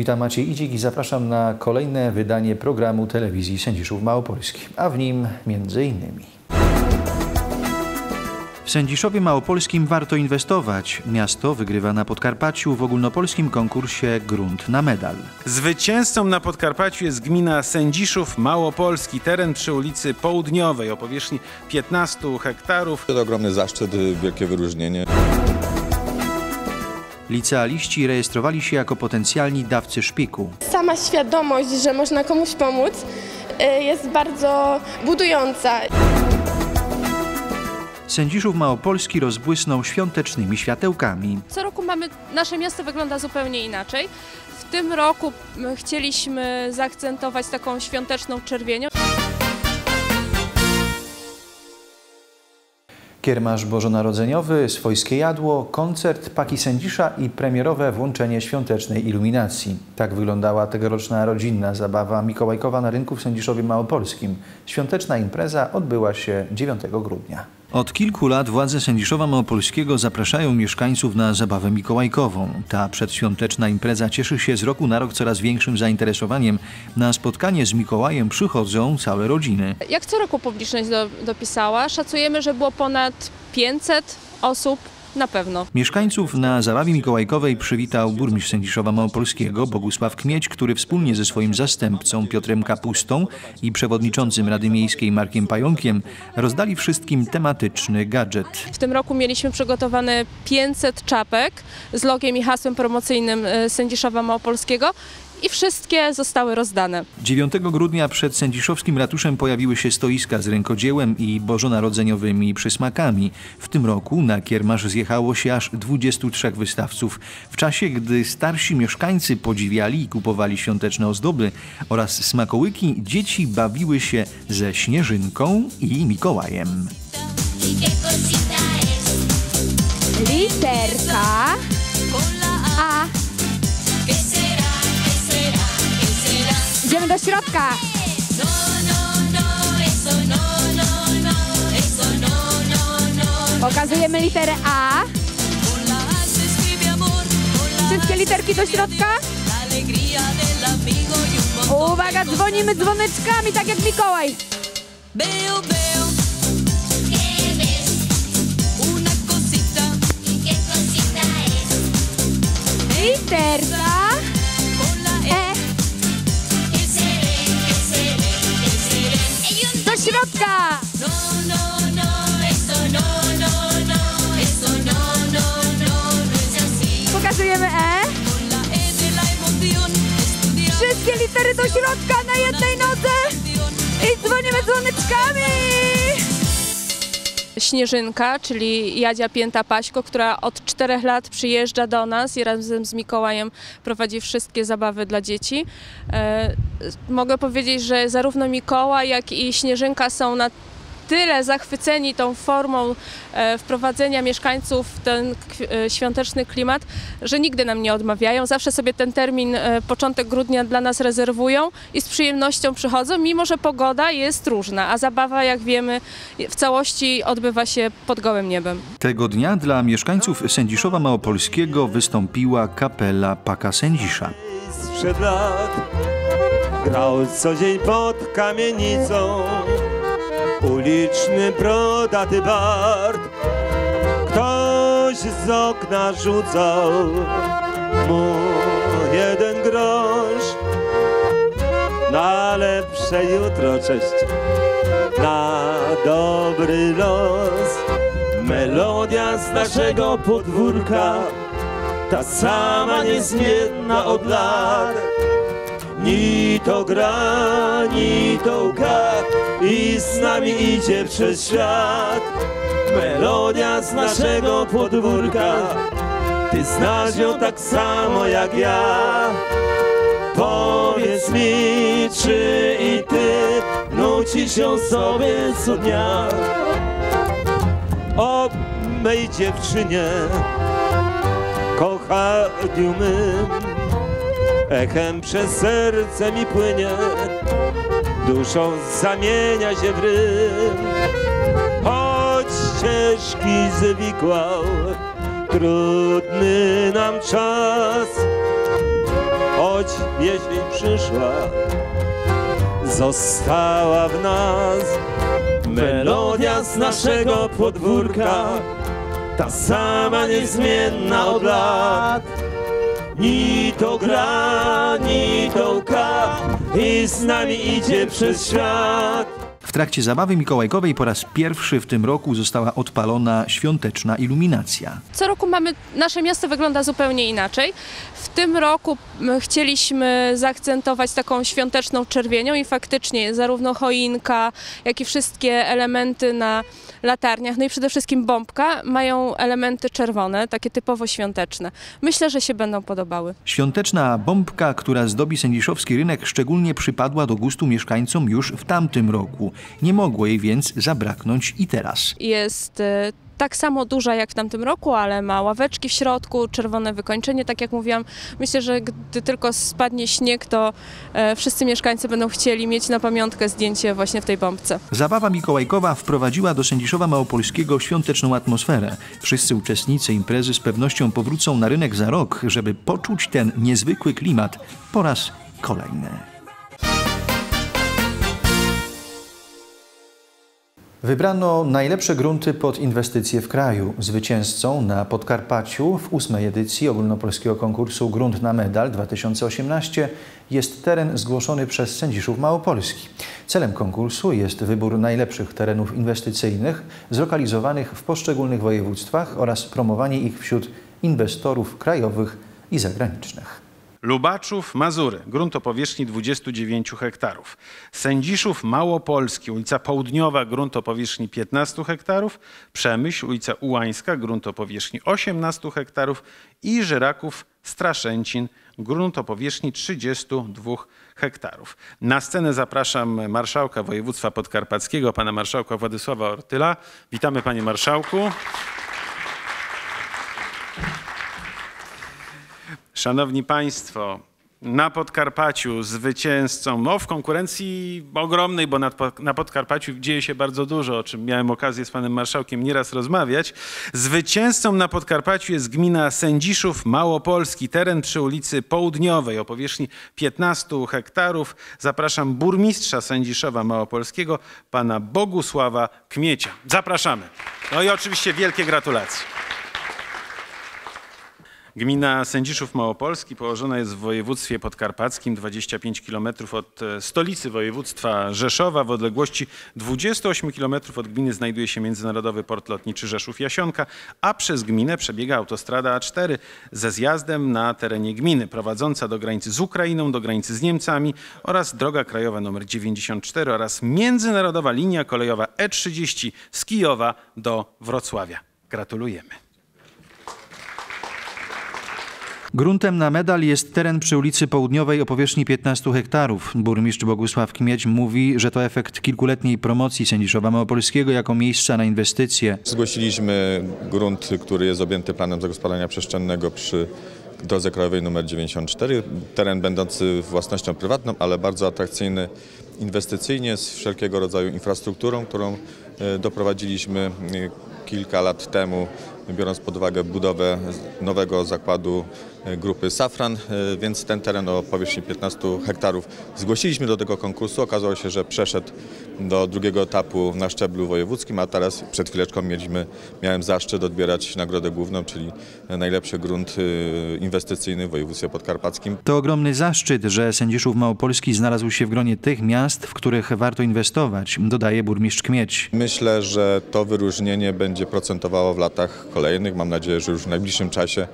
Witam Maciej Idzik i zapraszam na kolejne wydanie programu telewizji Sędziszów Małopolski, a w nim między innymi. W Sędziszowie Małopolskim warto inwestować. Miasto wygrywa na Podkarpaciu w ogólnopolskim konkursie Grunt na medal. Zwycięzcą na Podkarpaciu jest gmina Sędziszów Małopolski, teren przy ulicy Południowej o powierzchni 15 hektarów. To ogromny zaszczyt, wielkie wyróżnienie. Licealiści rejestrowali się jako potencjalni dawcy szpiku. Sama świadomość, że można komuś pomóc, y, jest bardzo budująca. Sędziszów Małopolski rozbłysnął świątecznymi światełkami. Co roku mamy, nasze miasto wygląda zupełnie inaczej. W tym roku chcieliśmy zaakcentować taką świąteczną czerwienią. Kiermasz bożonarodzeniowy, swojskie jadło, koncert Paki Sędzisza i premierowe włączenie świątecznej iluminacji. Tak wyglądała tegoroczna rodzinna zabawa mikołajkowa na rynku w Sędziszowie Małopolskim. Świąteczna impreza odbyła się 9 grudnia. Od kilku lat władze Sędziszowa Małopolskiego zapraszają mieszkańców na zabawę mikołajkową. Ta przedświąteczna impreza cieszy się z roku na rok coraz większym zainteresowaniem. Na spotkanie z Mikołajem przychodzą całe rodziny. Jak co roku publiczność do, dopisała, szacujemy, że było ponad 500 osób na pewno. Mieszkańców na zabawie mikołajkowej przywitał burmistrz Sędziszowa Małopolskiego Bogusław Kmieć, który wspólnie ze swoim zastępcą Piotrem Kapustą i przewodniczącym Rady Miejskiej Markiem Pająkiem rozdali wszystkim tematyczny gadżet. W tym roku mieliśmy przygotowane 500 czapek z logiem i hasłem promocyjnym e, Sędziszowa Małopolskiego i wszystkie zostały rozdane. 9 grudnia przed sędziszowskim ratuszem pojawiły się stoiska z rękodziełem i bożonarodzeniowymi przysmakami. W tym roku na kiermasz zjechało się aż 23 wystawców. W czasie, gdy starsi mieszkańcy podziwiali i kupowali świąteczne ozdoby oraz smakołyki, dzieci bawiły się ze Śnieżynką i Mikołajem. Literka do środka. Pokazujemy literę A. Wszystkie literki do środka. Uwaga, dzwonimy dzwoneczkami, tak jak Mikołaj. Literka środka. Pokazujemy E. Wszystkie litery do środka na jednej nodze. I dzwonimy dzwoneczkami. Śnieżynka, czyli Jadzia Pięta Paśko, która od czterech lat przyjeżdża do nas i razem z Mikołajem prowadzi wszystkie zabawy dla dzieci. E, mogę powiedzieć, że zarówno Mikołaj, jak i Śnieżynka są na tyle zachwyceni tą formą e, wprowadzenia mieszkańców w ten e, świąteczny klimat, że nigdy nam nie odmawiają. Zawsze sobie ten termin, e, początek grudnia dla nas rezerwują i z przyjemnością przychodzą, mimo że pogoda jest różna, a zabawa, jak wiemy, w całości odbywa się pod gołym niebem. Tego dnia dla mieszkańców Sędziszowa Małopolskiego wystąpiła kapela Paka Sędzisza. sprzed lat Grał co dzień pod kamienicą Uliczny brodaty bard. Ktoś z okna rzucał mu jeden grosz. Na lepsze jutro, cześć Na dobry los. Melodia z naszego podwórka ta sama niezmienna od lat. Ni to gra, ni to łka i z nami idzie przez świat. Melodia z naszego podwórka, ty znasz ją tak samo jak ja. Powiedz mi, czy i ty nucisz ją sobie co dnia? O mej dziewczynie, kochaniu mym Echem przez serce mi płynie Duszą zamienia się w rym Choć ścieżki zwikłał Trudny nam czas. Choć jesień przyszła, została w nas melodia z naszego podwórka, ta sama niezmienna od lat. Ni to gra, ni to łka i z nami idzie przez świat. W trakcie zabawy mikołajkowej po raz pierwszy w tym roku została odpalona świąteczna iluminacja. Co roku mamy, nasze miasto wygląda zupełnie inaczej. W tym roku chcieliśmy zaakcentować taką świąteczną czerwienią i faktycznie zarówno choinka, jak i wszystkie elementy na latarniach, no i przede wszystkim bombka mają elementy czerwone, takie typowo świąteczne. Myślę, że się będą podobały. Świąteczna bombka, która zdobi sędziszowski rynek, szczególnie przypadła do gustu mieszkańcom już w tamtym roku. Nie mogło jej więc zabraknąć i teraz. Jest e, tak samo duża jak w tamtym roku, ale ma ławeczki w środku, czerwone wykończenie, tak jak mówiłam. Myślę, że gdy tylko spadnie śnieg, to e, wszyscy mieszkańcy będą chcieli mieć na pamiątkę zdjęcie właśnie w tej bombce. Zabawa mikołajkowa wprowadziła do Sędziszowa Małopolskiego świąteczną atmosferę. Wszyscy uczestnicy imprezy z pewnością powrócą na rynek za rok, żeby poczuć ten niezwykły klimat po raz kolejny. Wybrano najlepsze grunty pod inwestycje w kraju. Zwycięzcą na Podkarpaciu w ósmej edycji ogólnopolskiego konkursu Grunt na Medal 2018 jest teren zgłoszony przez sędziszów Małopolski. Celem konkursu jest wybór najlepszych terenów inwestycyjnych zlokalizowanych w poszczególnych województwach oraz promowanie ich wśród inwestorów krajowych i zagranicznych. Lubaczów, Mazury, grunt o powierzchni 29 hektarów. Sędziszów, Małopolski, ulica Południowa, grunt o powierzchni 15 hektarów. Przemyśl, ulica Ułańska, grunt o powierzchni 18 hektarów. I Żyraków, Straszęcin, grunt o powierzchni 32 hektarów. Na scenę zapraszam marszałka województwa podkarpackiego, pana marszałka Władysława Ortyla. Witamy panie marszałku. Szanowni Państwo, na Podkarpaciu zwycięzcą, no w konkurencji ogromnej, bo na, Podkarpaciu dzieje się bardzo dużo, o czym miałem okazję z panem marszałkiem nieraz rozmawiać. Zwycięzcą na Podkarpaciu jest gmina Sędziszów Małopolski, teren przy ulicy Południowej o powierzchni 15 hektarów. Zapraszam burmistrza Sędziszowa Małopolskiego, pana Bogusława Kmiecia. Zapraszamy. No i oczywiście wielkie gratulacje. Gmina Sędziszów Małopolski położona jest w województwie podkarpackim, 25 km od e, stolicy województwa Rzeszowa. W odległości 28 km od gminy znajduje się Międzynarodowy Port Lotniczy Rzeszów-Jasionka, a przez gminę przebiega autostrada A4 ze zjazdem na terenie gminy, prowadząca do granicy z Ukrainą, do granicy z Niemcami oraz droga krajowa nr 94 oraz międzynarodowa linia kolejowa E30 z Kijowa do Wrocławia. Gratulujemy. Gruntem na medal jest teren przy ulicy Południowej o powierzchni 15 hektarów. Burmistrz Bogusław Kmieć mówi, że to efekt kilkuletniej promocji Sędziszowa Małopolskiego jako miejsca na inwestycje. Zgłosiliśmy grunt, który jest objęty planem zagospodarowania przestrzennego przy drodze krajowej nr 94. Teren będący własnością prywatną, ale bardzo atrakcyjny inwestycyjnie z wszelkiego rodzaju infrastrukturą, którą e, doprowadziliśmy e, kilka lat temu, biorąc pod uwagę budowę nowego zakładu grupy Safran, e, więc ten teren o powierzchni 15 hektarów zgłosiliśmy do tego konkursu. Okazało się, że przeszedł do drugiego etapu na szczeblu wojewódzkim, a teraz przed chwileczką mieliśmy, miałem zaszczyt odbierać nagrodę główną, czyli najlepszy grunt e, inwestycyjny w województwie podkarpackim. To ogromny zaszczyt, że Sędziszów Małopolski znalazł się w gronie tych miast, w których warto inwestować, dodaje burmistrz Kmieć. Myślę, że to wyróżnienie będzie procentowało w latach kolejnych. Mam nadzieję, że już w najbliższym czasie,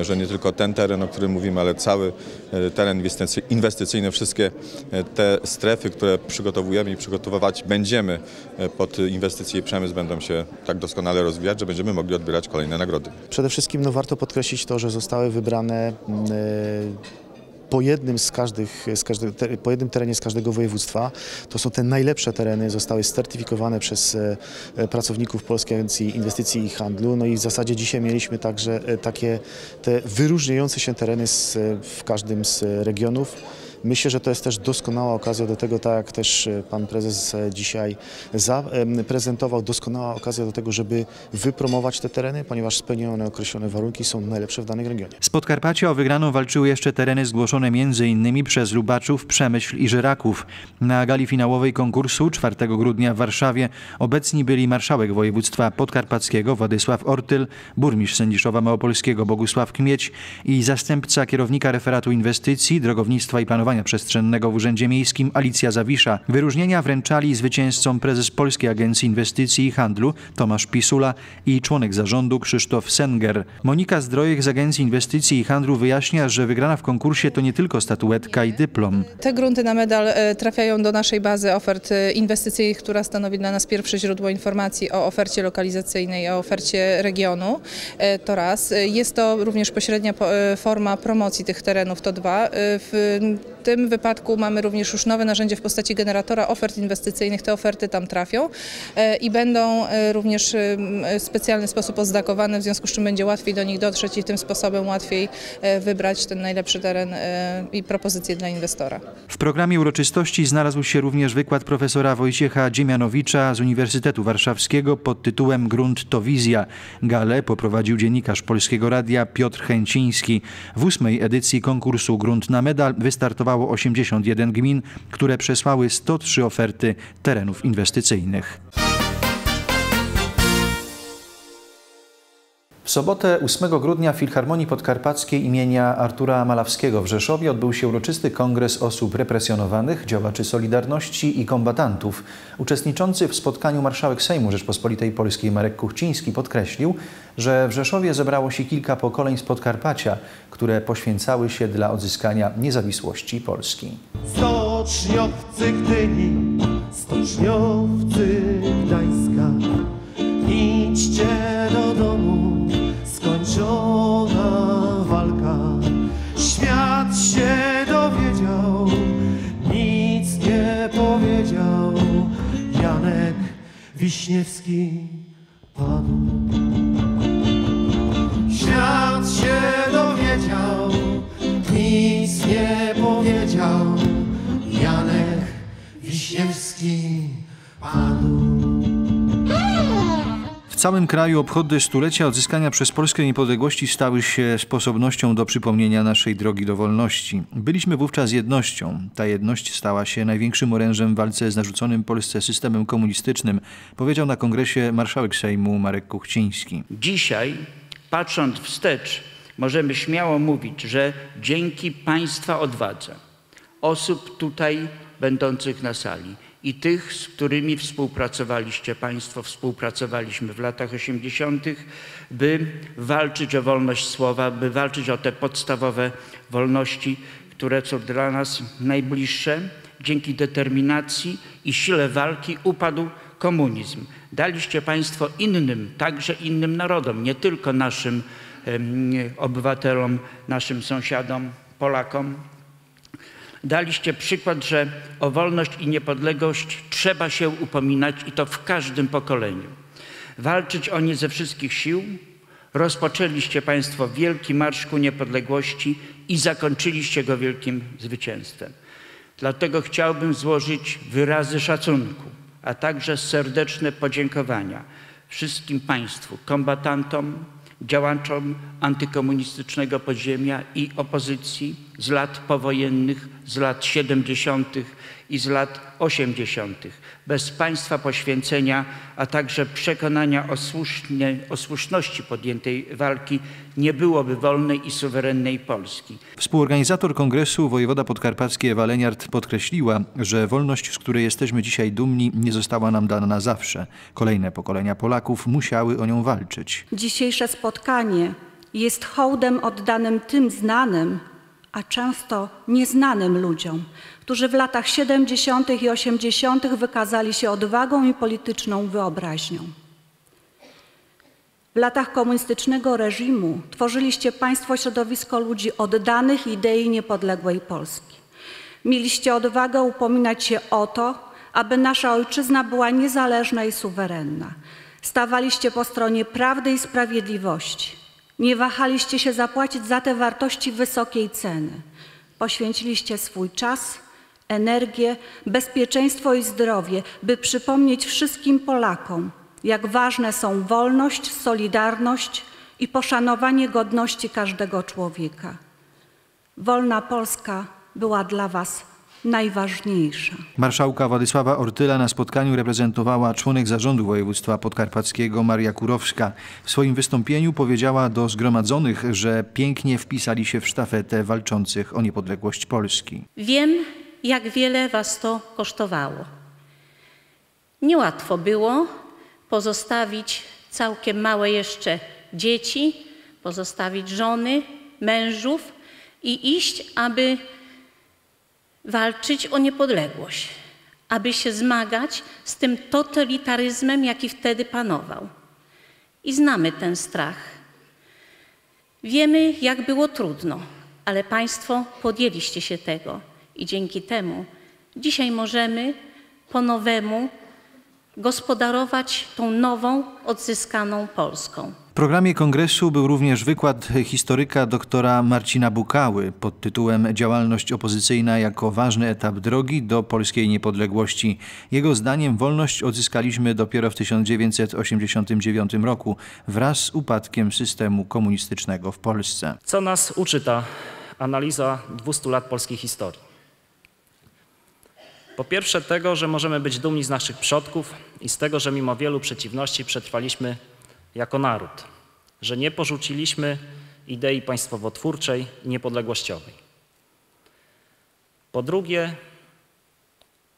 że nie tylko ten teren, o którym mówimy, ale cały e, teren inwestycy- inwestycyjny, wszystkie e, te strefy, które przygotowujemy i przygotowywać będziemy e, pod inwestycje i przemysł będą się tak doskonale rozwijać, że będziemy mogli odbierać kolejne nagrody. Przede wszystkim no, warto podkreślić to, że zostały wybrane mm, po jednym z każdych, z każdego, po jednym terenie z każdego województwa. To są te najlepsze tereny, zostały certyfikowane przez e, e, pracowników Polskiej Agencji Inwestycji i Handlu. No i w zasadzie dzisiaj mieliśmy także e, takie te wyróżniające się tereny z, w każdym z regionów. Myślę, że to jest też doskonała okazja do tego, tak jak też e, pan prezes e, dzisiaj zaprezentował, doskonała okazja do tego, żeby wypromować te tereny, ponieważ spełniają one określone warunki, są najlepsze w danym regionie. Z Podkarpacia o wygraną walczyły jeszcze tereny zgłoszone m.in. przez Lubaczów, Przemyśl i Żyraków. Na gali finałowej konkursu 4 grudnia w Warszawie obecni byli marszałek województwa podkarpackiego Władysław Ortyl, burmistrz Sędziszowa Małopolskiego Bogusław Kmieć i zastępca kierownika referatu inwestycji, drogownictwa i planowania przestrzennego w Urzędzie Miejskim Alicja Zawisza. Wyróżnienia wręczali zwycięzcom prezes Polskiej Agencji Inwestycji i Handlu Tomasz Pisula i członek zarządu Krzysztof Senger. Monika Zdrojek z Agencji Inwestycji i Handlu wyjaśnia, że wygrana w konkursie to nie tylko statuetka i dyplom. Te grunty na medal e, trafiają do naszej bazy ofert e, inwestycyjnych, która stanowi dla nas pierwsze źródło informacji o ofercie lokalizacyjnej, o ofercie regionu. E, To raz. Jest to również pośrednia po- forma promocji tych terenów, to dwa. W tym wypadku mamy również już nowe narzędzie w postaci generatora ofert inwestycyjnych. Te oferty tam trafią e, i będą e, również e, w specjalny sposób oznakowane, w związku z czym będzie łatwiej do nich dotrzeć i tym sposobem łatwiej wybrać ten najlepszy teren i propozycję dla inwestora. W programie uroczystości znalazł się również wykład profesora Wojciecha Dziemianowicza z Uniwersytetu Warszawskiego pod tytułem Grunt to wizja. Galę poprowadził dziennikarz Polskiego Radia Piotr Chęciński. W ósmej edycji konkursu Grunt na medal wystartowało 81 gmin, które przesłały 103 oferty terenów inwestycyjnych. W sobotę 8 grudnia w Filharmonii Podkarpackiej imienia Artura Malawskiego w Rzeszowie odbył się uroczysty kongres osób represjonowanych, działaczy Solidarności i kombatantów. Uczestniczący w spotkaniu marszałek Sejmu Rzeczpospolitej Polskiej Marek Kuchciński podkreślił, że w Rzeszowie zebrało się kilka pokoleń z Podkarpacia, które poświęcały się dla odzyskania niezawisłości Polski. Stoczniowcy Gdyni, stoczniowcy Gdańska, idźcie do domu, skończona walka. Świat się dowiedział, nic nie powiedział. Janek Wiśniewski padł. Świat się dowiedział, nic nie powiedział. Janek Wiśniewski padł. W całym kraju obchody stulecia odzyskania przez Polskę niepodległości stały się sposobnością do przypomnienia naszej drogi do wolności. Byliśmy wówczas jednością. Ta jedność stała się największym orężem w walce z narzuconym Polsce systemem komunistycznym, powiedział na kongresie marszałek Sejmu Marek Kuchciński. Dzisiaj, patrząc wstecz, możemy śmiało mówić, że dzięki Państwa odwadze, osób tutaj będących na sali i tych, z którymi współpracowaliście Państwo, współpracowaliśmy w latach 80., by walczyć o wolność słowa, by walczyć o te podstawowe wolności, które są dla nas najbliższe. Dzięki determinacji i sile walki upadł komunizm. Daliście Państwo innym, także innym narodom, nie tylko naszym obywatelom, naszym sąsiadom, Polakom. Daliście przykład, że o wolność i niepodległość trzeba się upominać i to w każdym pokoleniu. Walczyć o nie ze wszystkich sił. Rozpoczęliście Państwo wielki Marsz ku Niepodległości i zakończyliście go wielkim zwycięstwem. Dlatego chciałbym złożyć wyrazy szacunku, a także serdeczne podziękowania wszystkim Państwu, kombatantom, działaczom antykomunistycznego podziemia i opozycji z lat powojennych, z lat 70. i z lat 80. Bez Państwa poświęcenia, a także przekonania o, słusznie, o słuszności podjętej walki nie byłoby wolnej i suwerennej Polski. Współorganizator kongresu wojewoda podkarpacki Ewa Leniart podkreśliła, że wolność, z której jesteśmy dzisiaj dumni, nie została nam dana na zawsze. Kolejne pokolenia Polaków musiały o nią walczyć. Dzisiejsze spotkanie jest hołdem oddanym tym znanym, a często nieznanym ludziom, którzy w latach 70. i 80. wykazali się odwagą i polityczną wyobraźnią. W latach komunistycznego reżimu tworzyliście Państwo środowisko ludzi oddanych idei niepodległej Polski. Mieliście odwagę upominać się o to, aby nasza ojczyzna była niezależna i suwerenna. Stawaliście po stronie prawdy i sprawiedliwości. Nie wahaliście się zapłacić za te wartości wysokiej ceny. Poświęciliście swój czas, energię, bezpieczeństwo i zdrowie, by przypomnieć wszystkim Polakom, jak ważne są wolność, solidarność i poszanowanie godności każdego człowieka. Wolna Polska była dla Was najważniejsza. Marszałka Władysława Ortyla na spotkaniu reprezentowała członek zarządu województwa podkarpackiego Maria Kurowska. W swoim wystąpieniu powiedziała do zgromadzonych, że pięknie wpisali się w sztafetę walczących o niepodległość Polski. Wiem, jak wiele Was to kosztowało. Niełatwo było pozostawić całkiem małe jeszcze dzieci, pozostawić żony, mężów i iść, aby walczyć o niepodległość, aby się zmagać z tym totalitaryzmem, jaki wtedy panował. I znamy ten strach. Wiemy, jak było trudno, ale Państwo podjęliście się tego i dzięki temu dzisiaj możemy po nowemu gospodarować tą nową, odzyskaną Polską. W programie kongresu był również wykład historyka doktora Marcina Bukały pod tytułem Działalność opozycyjna jako ważny etap drogi do polskiej niepodległości. Jego zdaniem wolność odzyskaliśmy dopiero w 1989 roku wraz z upadkiem systemu komunistycznego w Polsce. Co nas uczy ta analiza 200 lat polskiej historii? Po pierwsze tego, że możemy być dumni z naszych przodków i z tego, że mimo wielu przeciwności przetrwaliśmy jako naród, że nie porzuciliśmy idei państwowotwórczej i niepodległościowej. Po drugie,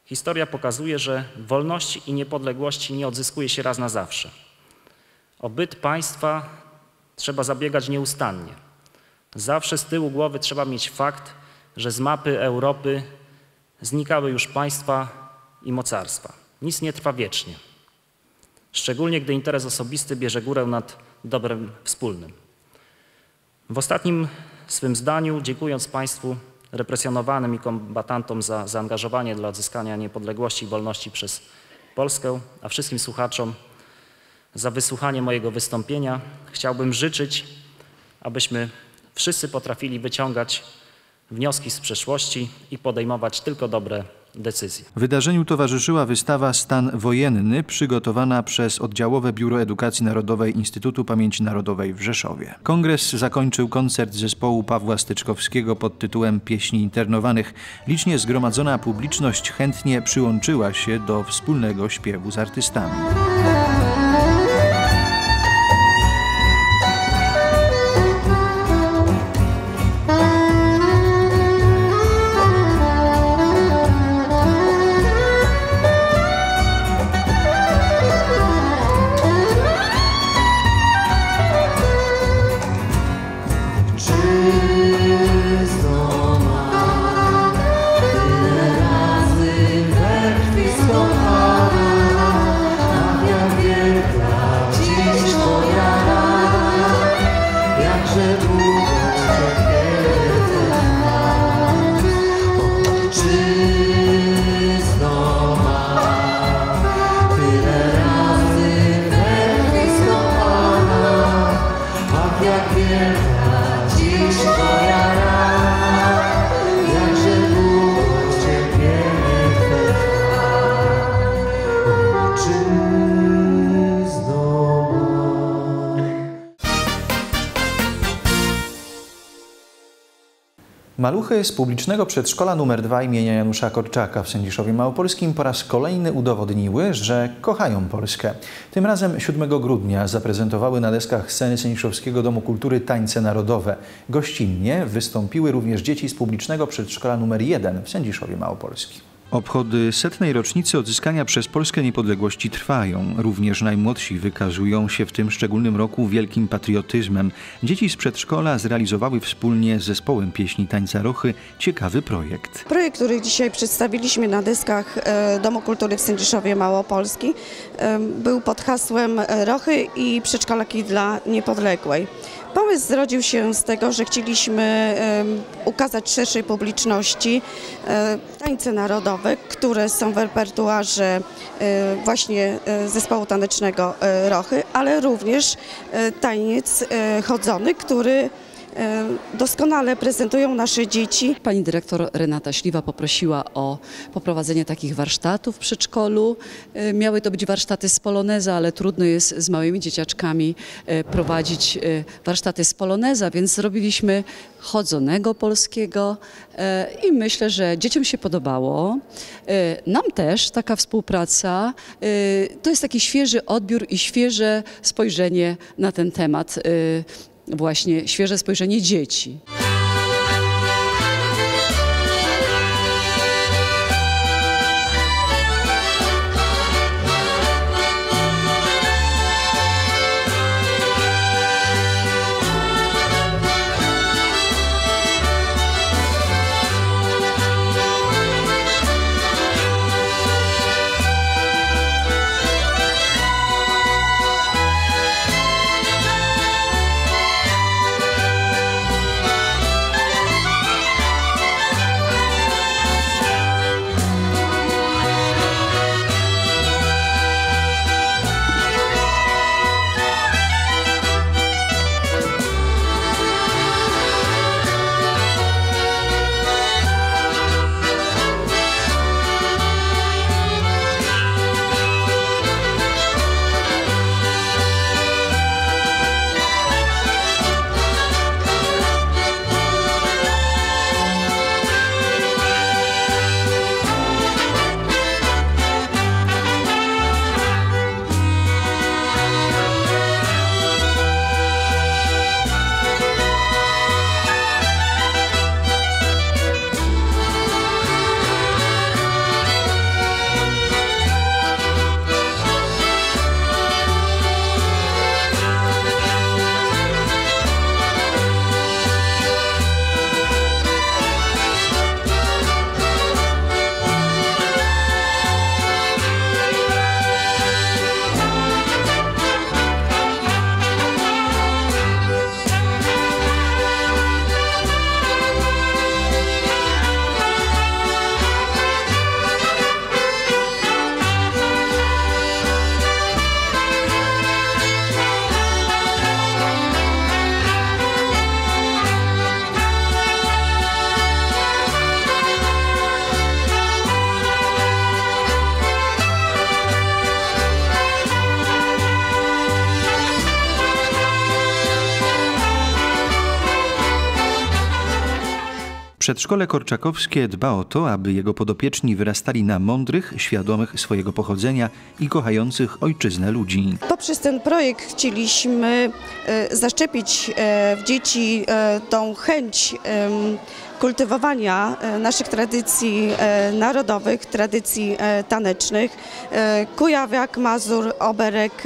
historia pokazuje, że wolności i niepodległości nie odzyskuje się raz na zawsze. O byt państwa trzeba zabiegać nieustannie. Zawsze z tyłu głowy trzeba mieć fakt, że z mapy Europy znikały już państwa i mocarstwa. Nic nie trwa wiecznie. Szczególnie gdy interes osobisty bierze górę nad dobrem wspólnym. W ostatnim swym zdaniu, dziękując Państwu represjonowanym i kombatantom za zaangażowanie dla odzyskania niepodległości i wolności przez Polskę, a wszystkim słuchaczom za wysłuchanie mojego wystąpienia, chciałbym życzyć, abyśmy wszyscy potrafili wyciągać wnioski z przeszłości i podejmować tylko dobre decyzje. Wydarzeniu towarzyszyła wystawa Stan wojenny przygotowana przez Oddziałowe Biuro Edukacji Narodowej Instytutu Pamięci Narodowej w Rzeszowie. Kongres zakończył koncert zespołu Pawła Styczkowskiego pod tytułem Pieśni internowanych. Licznie zgromadzona publiczność chętnie przyłączyła się do wspólnego śpiewu z artystami. Maluchy z publicznego przedszkola nr 2 imienia Janusza Korczaka w Sędziszowie Małopolskim po raz kolejny udowodniły, że kochają Polskę. Tym razem 7 grudnia zaprezentowały na deskach sceny Sędziszowskiego Domu Kultury tańce narodowe. Gościnnie wystąpiły również dzieci z publicznego przedszkola nr 1 w Sędziszowie Małopolskim. Obchody setnej rocznicy odzyskania przez Polskę niepodległości trwają. Również najmłodsi wykazują się w tym szczególnym roku wielkim patriotyzmem. Dzieci z przedszkola zrealizowały wspólnie z zespołem pieśni Tańca Rochy ciekawy projekt. Projekt, który dzisiaj przedstawiliśmy na deskach e, Domu Kultury w Sędziszowie Małopolski, e, był pod hasłem Rochy i Przedszkolaki dla Niepodległej. Pomysł zrodził się z tego, że chcieliśmy ukazać szerszej publiczności e, tańce narodowe, które są w repertuarze e, właśnie e, zespołu tanecznego Rochy, ale również taniec chodzony, który doskonale prezentują nasze dzieci. Pani dyrektor Renata Śliwa poprosiła o poprowadzenie takich warsztatów w przedszkolu. E, Miały to być warsztaty z poloneza, ale trudno jest z małymi dzieciaczkami e, prowadzić e, warsztaty z poloneza, więc zrobiliśmy chodzonego polskiego e, i myślę, że dzieciom się podobało. E, Nam też taka współpraca e, to jest taki świeży odbiór i świeże spojrzenie na ten temat, e, właśnie świeże spojrzenie dzieci. Przedszkole Korczakowskie dba o to, aby jego podopieczni wyrastali na mądrych, świadomych swojego pochodzenia i kochających ojczyznę ludzi. Poprzez ten projekt chcieliśmy e, zaszczepić e, w dzieci e, tą chęć kultywowania naszych tradycji narodowych, tradycji tanecznych. Kujawiak, Mazur, Oberek,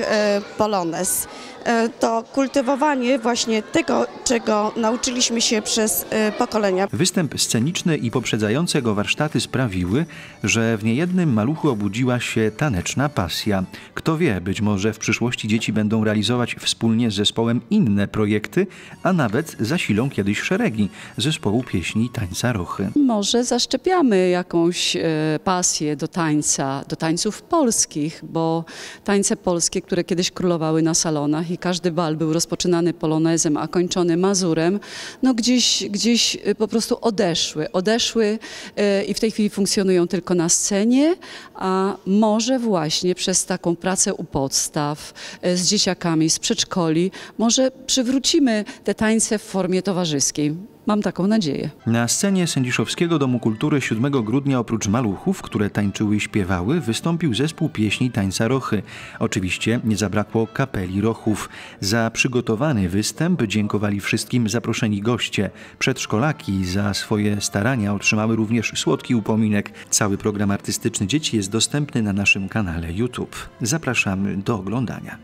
Polones. E, To kultywowanie właśnie tego, czego nauczyliśmy się przez e, pokolenia. Występ sceniczny i poprzedzające go warsztaty sprawiły, że w niejednym maluchu obudziła się taneczna pasja. Kto wie, być może w przyszłości dzieci będą realizować wspólnie z zespołem inne projekty, a nawet zasilą kiedyś szeregi zespołu pieśni i tańca Rochy. Może zaszczepiamy jakąś e, pasję do tańca, do tańców polskich, bo tańce polskie, które kiedyś królowały na salonach i każdy bal był rozpoczynany polonezem, a kończony mazurem, no gdzieś, gdzieś e, po prostu odeszły. Odeszły e, i w tej chwili funkcjonują tylko na scenie, a może właśnie przez taką pracę u podstaw e, z dzieciakami, z przedszkoli, może przywrócimy te tańce w formie towarzyskiej. Mam taką nadzieję. Na scenie Sędziszowskiego Domu Kultury 7 grudnia oprócz maluchów, które tańczyły i śpiewały, wystąpił zespół pieśni tańca Rochy. Oczywiście nie zabrakło kapeli Rochów. Za przygotowany występ dziękowali wszystkim zaproszeni goście. Przedszkolaki za swoje starania otrzymały również słodki upominek. Cały program artystyczny dzieci jest dostępny na naszym kanale YouTube. Zapraszamy do oglądania.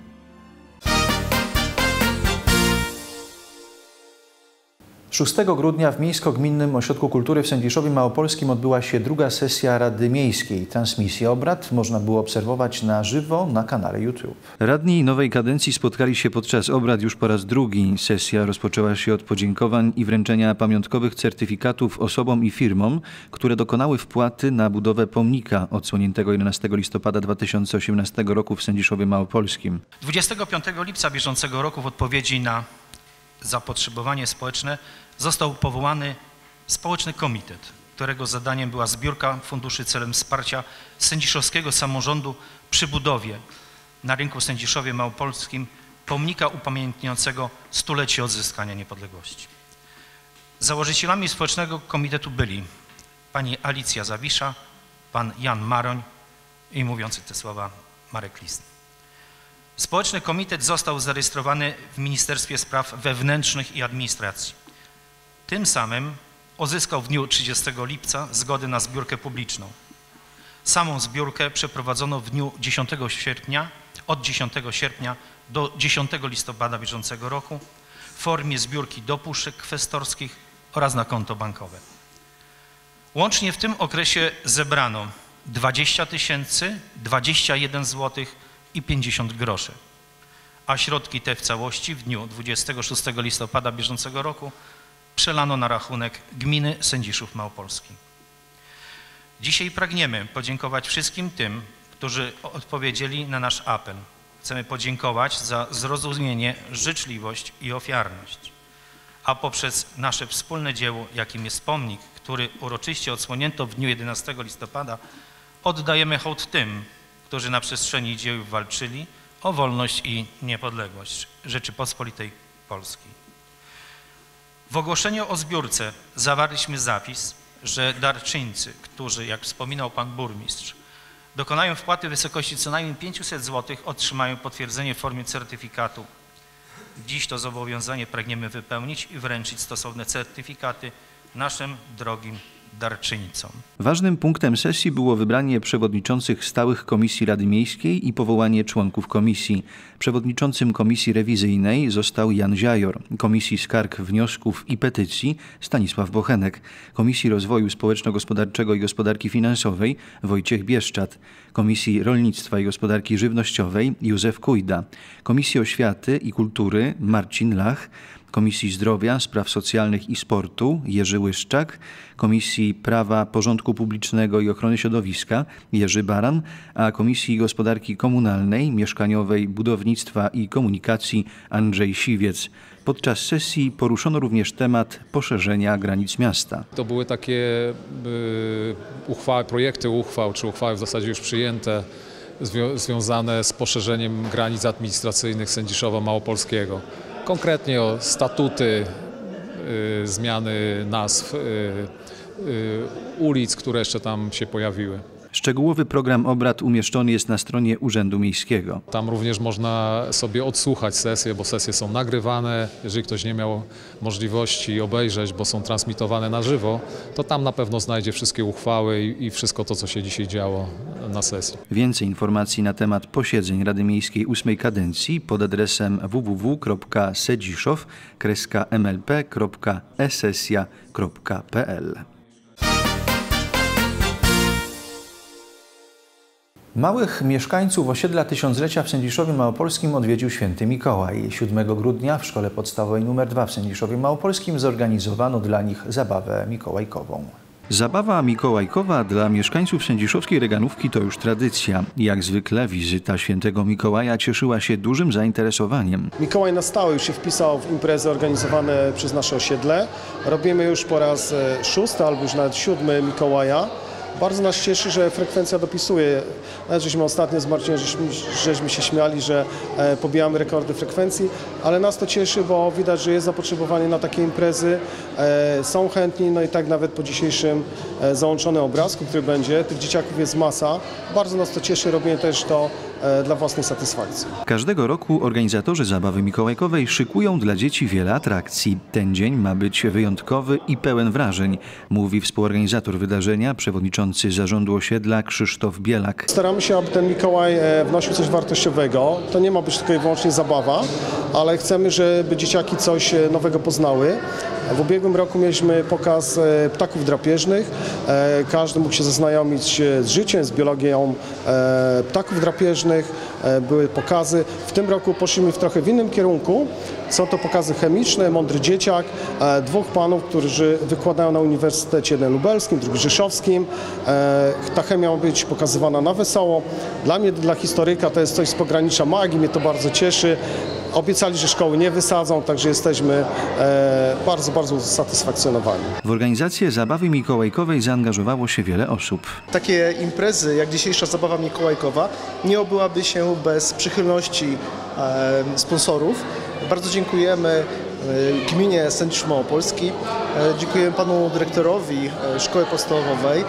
6 grudnia w Miejsko-Gminnym Ośrodku Kultury w Sędziszowie Małopolskim odbyła się druga sesja Rady Miejskiej. Transmisję obrad można było obserwować na żywo na kanale YouTube. Radni nowej kadencji spotkali się podczas obrad już po raz drugi. Sesja rozpoczęła się od podziękowań i wręczenia pamiątkowych certyfikatów osobom i firmom, które dokonały wpłaty na budowę pomnika odsłoniętego 11 listopada 2018 roku w Sędziszowie Małopolskim. 25 lipca bieżącego roku w odpowiedzi na zapotrzebowanie społeczne, został powołany społeczny komitet, którego zadaniem była zbiórka funduszy celem wsparcia sędziszowskiego samorządu przy budowie na rynku Sędziszowie Małopolskim pomnika upamiętniającego stulecie odzyskania niepodległości. Założycielami społecznego komitetu byli pani Alicja Zawisza, pan Jan Maroń i mówiący te słowa Marek List. Społeczny komitet został zarejestrowany w Ministerstwie Spraw Wewnętrznych i Administracji. Tym samym uzyskał w dniu 30 lipca zgodę na zbiórkę publiczną. Samą zbiórkę przeprowadzono w dniu 10 sierpnia, od 10 sierpnia do 10 listopada bieżącego roku w formie zbiórki do puszek kwestorskich oraz na konto bankowe. Łącznie w tym okresie zebrano 20 tysięcy, 21 zł i 50 groszy, a środki te w całości w dniu 26 listopada bieżącego roku przelano na rachunek gminy Sędziszów Małopolski. Dzisiaj pragniemy podziękować wszystkim tym, którzy odpowiedzieli na nasz apel. Chcemy podziękować za zrozumienie, życzliwość i ofiarność. A poprzez nasze wspólne dzieło, jakim jest pomnik, który uroczyście odsłonięto w dniu 11 listopada, oddajemy hołd tym, którzy na przestrzeni dziejów walczyli o wolność i niepodległość Rzeczypospolitej Polskiej. W ogłoszeniu o zbiórce zawarliśmy zapis, że darczyńcy, którzy, jak wspominał pan burmistrz, dokonają wpłaty w wysokości co najmniej 500 zł, otrzymają potwierdzenie w formie certyfikatu. Dziś to zobowiązanie pragniemy wypełnić i wręczyć stosowne certyfikaty naszym drogim darczyńcom. Ważnym punktem sesji było wybranie przewodniczących stałych Komisji Rady Miejskiej i powołanie członków komisji. Przewodniczącym Komisji Rewizyjnej został Jan Ziajor, Komisji Skarg, Wniosków i Petycji Stanisław Bochenek, Komisji Rozwoju Społeczno-Gospodarczego i Gospodarki Finansowej Wojciech Bieszczat, Komisji Rolnictwa i Gospodarki Żywnościowej Józef Kujda, Komisji Oświaty i Kultury Marcin Lach, Komisji Zdrowia, Spraw Socjalnych i Sportu Jerzy Łyszczak, Komisji Prawa, Porządku Publicznego i Ochrony Środowiska Jerzy Baran, a Komisji Gospodarki Komunalnej, Mieszkaniowej, Budownictwa i Komunikacji Andrzej Siwiec. Podczas sesji poruszono również temat poszerzenia granic miasta. To były takie y, uchwały, projekty uchwał, czy uchwały w zasadzie już przyjęte, zwią- związane z poszerzeniem granic administracyjnych Sędziszowa Małopolskiego. Konkretnie o statuty, y, zmiany nazw y, y, ulic, które jeszcze tam się pojawiły. Szczegółowy program obrad umieszczony jest na stronie Urzędu Miejskiego. Tam również można sobie odsłuchać sesje, bo sesje są nagrywane. Jeżeli ktoś nie miał możliwości obejrzeć, bo są transmitowane na żywo, to tam na pewno znajdzie wszystkie uchwały i, wszystko to, co się dzisiaj działo na sesji. Więcej informacji na temat posiedzeń Rady Miejskiej ósmej kadencji pod adresem www.sedziszow-mlp.esesja.pl Małych mieszkańców osiedla Tysiąclecia w Sędziszowie Małopolskim odwiedził święty Mikołaj. 7 grudnia w szkole podstawowej nr 2 w Sędziszowie Małopolskim zorganizowano dla nich zabawę mikołajkową. Zabawa mikołajkowa dla mieszkańców sędziszowskiej Reganówki to już tradycja. Jak zwykle wizyta świętego Mikołaja cieszyła się dużym zainteresowaniem. Mikołaj na stałe już się wpisał w imprezy organizowane przez nasze osiedle. Robimy już po raz e, szósty albo już nawet siódmy Mikołaja. Bardzo nas cieszy, że frekwencja dopisuje. Nawet żeśmy ostatnio z Marcinem żeśmy, żeśmy się śmiali, że e, pobijamy rekordy frekwencji, ale nas to cieszy, bo widać, że jest zapotrzebowanie na takie imprezy. E, są chętni, no i tak nawet po dzisiejszym e, załączonym obrazku, który będzie, tych dzieciaków jest masa. Bardzo nas to cieszy, robimy też to dla własnej satysfakcji. Każdego roku organizatorzy zabawy mikołajkowej szykują dla dzieci wiele atrakcji. Ten dzień ma być wyjątkowy i pełen wrażeń, mówi współorganizator wydarzenia, przewodniczący zarządu osiedla Krzysztof Bielak. Staramy się, aby ten Mikołaj e, wnosił coś wartościowego. To nie ma być tylko i wyłącznie zabawa, ale chcemy, żeby dzieciaki coś e, nowego poznały. W ubiegłym roku mieliśmy pokaz e, ptaków drapieżnych. E, Każdy mógł się zaznajomić e, z życiem, z biologią ptaków drapieżnych. były pokazy. W tym roku poszliśmy w trochę w innym kierunku. Są to pokazy chemiczne, Mądry Dzieciak, e, dwóch panów, którzy wykładają na Uniwersytecie jeden Lubelskim, drugi Rzeszowskim. E, Ta chemia ma być pokazywana na wesoło. Dla mnie, dla historyka to jest coś z pogranicza magii, mnie to bardzo cieszy. Obiecali, że szkoły nie wysadzą, także jesteśmy e, bardzo, bardzo usatysfakcjonowani. W organizację zabawy mikołajkowej zaangażowało się wiele osób. Takie imprezy jak dzisiejsza zabawa mikołajkowa nie obyłaby się bez przychylności e, sponsorów. Bardzo dziękujemy e, gminie Sędzisz Małopolski, e, dziękujemy panu dyrektorowi e, szkoły podstawowej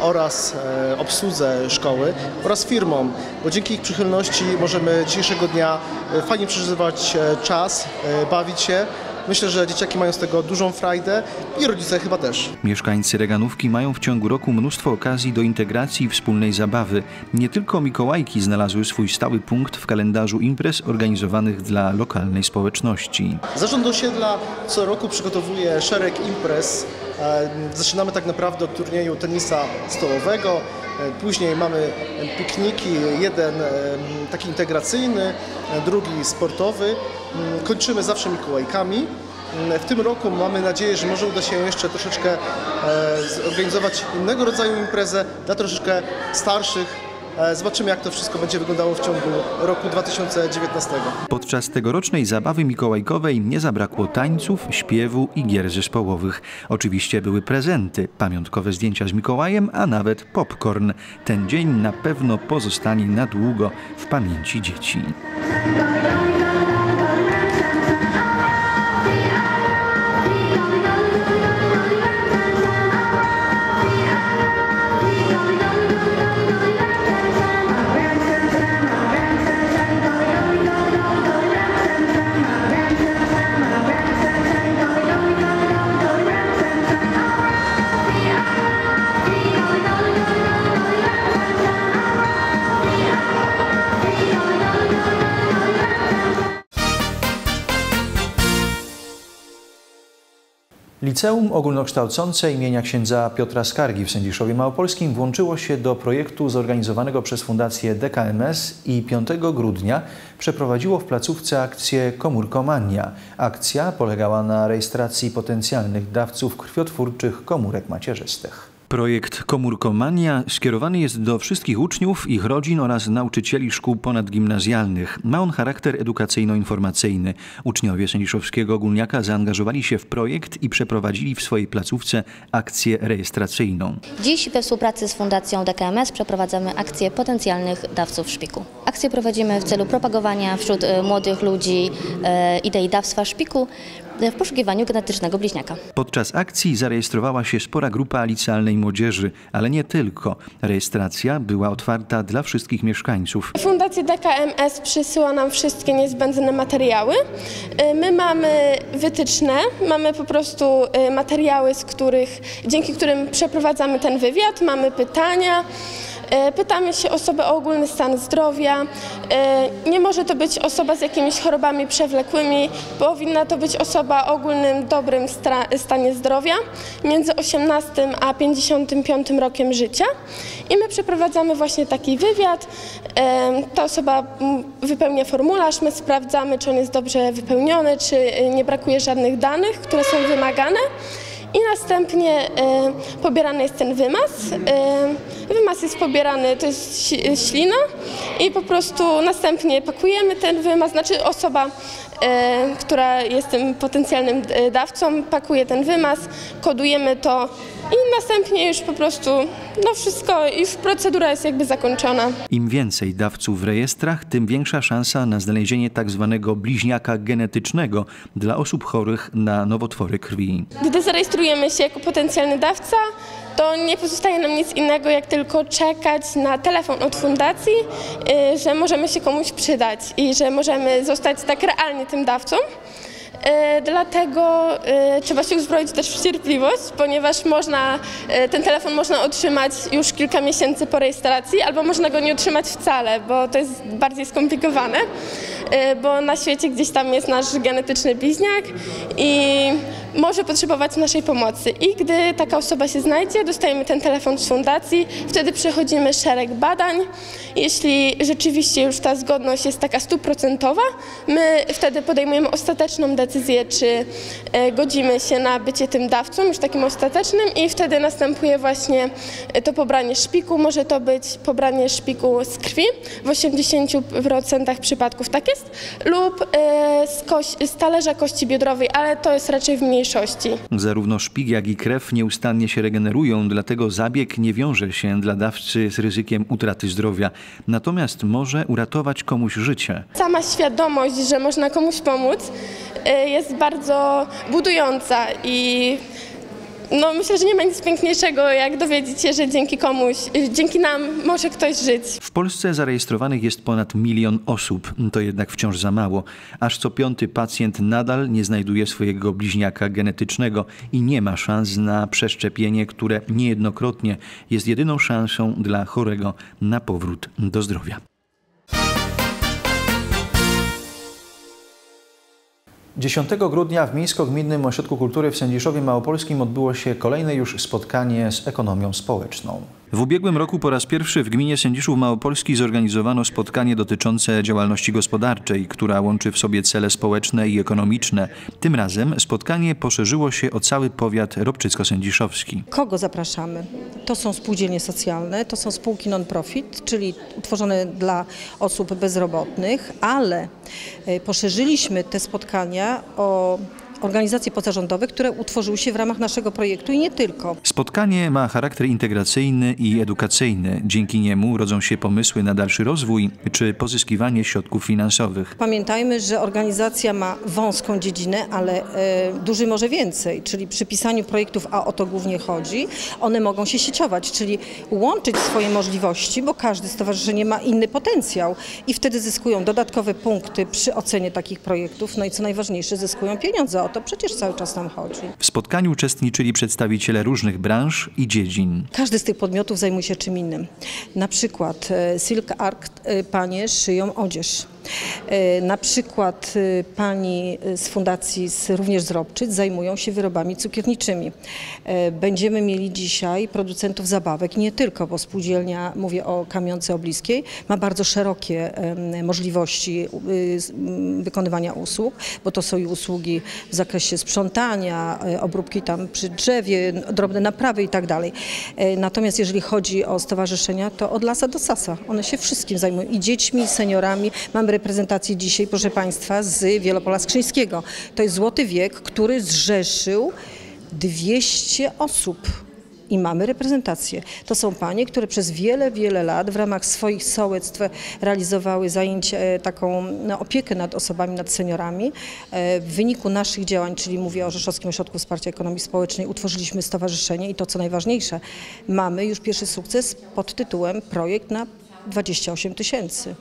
oraz obsłudze szkoły oraz firmom, bo dzięki ich przychylności możemy dzisiejszego dnia fajnie przeżywać czas, bawić się. Myślę, że dzieciaki mają z tego dużą frajdę i rodzice chyba też. Mieszkańcy Reganówki mają w ciągu roku mnóstwo okazji do integracji i wspólnej zabawy. Nie tylko Mikołajki znalazły swój stały punkt w kalendarzu imprez organizowanych dla lokalnej społeczności. Zarząd osiedla co roku przygotowuje szereg imprez. E, Zaczynamy tak naprawdę od turnieju tenisa stołowego, e, później mamy pikniki, jeden e, taki integracyjny, drugi sportowy. Mm, Kończymy zawsze Mikołajkami. W tym roku mamy nadzieję, że może uda się jeszcze troszeczkę zorganizować innego rodzaju imprezę dla troszeczkę starszych. E, Zobaczymy, jak to wszystko będzie wyglądało w ciągu roku 2019. Podczas tegorocznej zabawy mikołajkowej nie zabrakło tańców, śpiewu i gier zespołowych. Oczywiście były prezenty, pamiątkowe zdjęcia z Mikołajem, a nawet popcorn. Ten dzień na pewno pozostanie na długo w pamięci dzieci. Liceum Ogólnokształcące imienia księdza Piotra Skargi w Sędziszowie Małopolskim włączyło się do projektu zorganizowanego przez Fundację DKMS i 5 grudnia przeprowadziło w placówce akcję Komórkomania. Akcja polegała na rejestracji potencjalnych dawców krwiotwórczych komórek macierzystych. Projekt Komórkomania skierowany jest do wszystkich uczniów, ich rodzin oraz nauczycieli szkół ponadgimnazjalnych. Ma on charakter edukacyjno-informacyjny. Uczniowie Sędziszowskiego Ogólniaka zaangażowali się w projekt i przeprowadzili w swojej placówce akcję rejestracyjną. Dziś we współpracy z Fundacją DKMS przeprowadzamy akcję potencjalnych dawców szpiku. Akcję prowadzimy w celu propagowania wśród e, młodych ludzi e, idei dawstwa szpiku w poszukiwaniu genetycznego bliźniaka. Podczas akcji zarejestrowała się spora grupa licealnej młodzieży, ale nie tylko. Rejestracja była otwarta dla wszystkich mieszkańców. Fundacja DKMS przysyła nam wszystkie niezbędne materiały. Y, My mamy wytyczne, mamy po prostu y, materiały, z których, dzięki którym przeprowadzamy ten wywiad, mamy pytania. Y, Pytamy się osobę o ogólny stan zdrowia. Y, Nie może to być osoba z jakimiś chorobami przewlekłymi, powinna to być osoba o ogólnym dobrym stanie zdrowia między 18 a 55 rokiem życia. I my przeprowadzamy właśnie taki wywiad. Em, Ta osoba wypełnia formularz, my sprawdzamy, czy on jest dobrze wypełniony, czy nie brakuje żadnych danych, które są wymagane. I następnie e, pobierany jest ten wymaz. E, wymaz jest pobierany, to jest ślina i po prostu następnie pakujemy ten wymaz, znaczy osoba, która jest tym potencjalnym e, dawcą, pakuje ten wymaz, kodujemy to i następnie już po prostu, no wszystko, już procedura jest jakby zakończona. Im więcej dawców w rejestrach, tym większa szansa na znalezienie tak zwanego bliźniaka genetycznego dla osób chorych na nowotwory krwi. Gdy zarejestrujemy się jako potencjalny dawca, to nie pozostaje nam nic innego, jak tylko czekać na telefon od fundacji, y, że możemy się komuś przydać i że możemy zostać tak realnie tym dawcą. Y, Dlatego y, trzeba się uzbroić też w cierpliwość, ponieważ można, ten telefon można otrzymać już kilka miesięcy po rejestracji, albo można go nie otrzymać wcale, bo to jest bardziej skomplikowane, bo na świecie gdzieś tam jest nasz genetyczny bliźniak i może potrzebować naszej pomocy. I gdy taka osoba się znajdzie, dostajemy ten telefon z fundacji, wtedy przechodzimy szereg badań. Jeśli rzeczywiście już ta zgodność jest taka stuprocentowa, my wtedy podejmujemy ostateczną decyzję, czy e, godzimy się na bycie tym dawcą, już takim ostatecznym i wtedy następuje właśnie e, to pobranie szpiku. Może to być pobranie szpiku z krwi, w 80% przypadków tak jest, lub e, z, z talerza kości biodrowej, ale to jest raczej w mniejszości. Zarówno szpik, jak i krew nieustannie się regenerują, dlatego zabieg nie wiąże się dla dawcy z ryzykiem utraty zdrowia. Natomiast może uratować komuś życie. Sama świadomość, że można komuś pomóc, y, jest bardzo budująca i no, myślę, że nie ma nic piękniejszego, jak dowiedzieć się, że dzięki komuś, dzięki nam może ktoś żyć. W Polsce zarejestrowanych jest ponad milion osób. To jednak wciąż za mało. Aż co piąty pacjent nadal nie znajduje swojego bliźniaka genetycznego i nie ma szans na przeszczepienie, które niejednokrotnie jest jedyną szansą dla chorego na powrót do zdrowia. 10 grudnia w Miejsko-Gminnym Ośrodku Kultury w Sędziszowie Małopolskim odbyło się kolejne już spotkanie z ekonomią społeczną. W ubiegłym roku po raz pierwszy w gminie Sędziszów Małopolski zorganizowano spotkanie dotyczące działalności gospodarczej, która łączy w sobie cele społeczne i ekonomiczne. Tym razem spotkanie poszerzyło się o cały powiat robczycko-sędziszowski. Kogo zapraszamy? To są spółdzielnie socjalne, to są spółki non-profit, czyli utworzone dla osób bezrobotnych, ale e, poszerzyliśmy te spotkania o organizacje pozarządowe, które utworzyły się w ramach naszego projektu i nie tylko. Spotkanie ma charakter integracyjny i edukacyjny. Dzięki niemu rodzą się pomysły na dalszy rozwój czy pozyskiwanie środków finansowych. Pamiętajmy, że organizacja ma wąską dziedzinę, ale e, duży może więcej, czyli przy pisaniu projektów, a o to głównie chodzi, one mogą się sieciować, czyli łączyć swoje możliwości, bo każde stowarzyszenie ma inny potencjał i wtedy zyskują dodatkowe punkty przy ocenie takich projektów, no i co najważniejsze, zyskują pieniądze. O to przecież cały czas nam chodzi. W spotkaniu uczestniczyli przedstawiciele różnych branż i dziedzin. Każdy z tych podmiotów zajmuje się czym innym. Na przykład e, Silk Art e, panie szyją odzież. E, Na przykład e, pani z fundacji z, również z Robczyc zajmują się wyrobami cukierniczymi. E, Będziemy mieli dzisiaj producentów zabawek, nie tylko, bo spółdzielnia, mówię o Kamionce Obliskiej, ma bardzo szerokie możliwości y, wykonywania usług, bo to są i usługi w zakresie sprzątania, obróbki tam przy drzewie, drobne naprawy i tak dalej. Natomiast jeżeli chodzi o stowarzyszenia, to od lasa do sasa. One się wszystkim zajmują i dziećmi, i seniorami. Reprezentację dzisiaj, proszę Państwa, z Wielopola Skrzyńskiego. To jest Złoty Wiek, który zrzeszył 200 osób. I mamy reprezentację. To są panie, które przez wiele, wiele lat w ramach swoich sołectw realizowały zajęcia, e, taką no, opiekę nad osobami, nad seniorami. E, W wyniku naszych działań, czyli mówię o Rzeszowskim Ośrodku Wsparcia Ekonomii Społecznej, utworzyliśmy stowarzyszenie i to co najważniejsze, mamy już pierwszy sukces pod tytułem projekt na 28 tysięcy.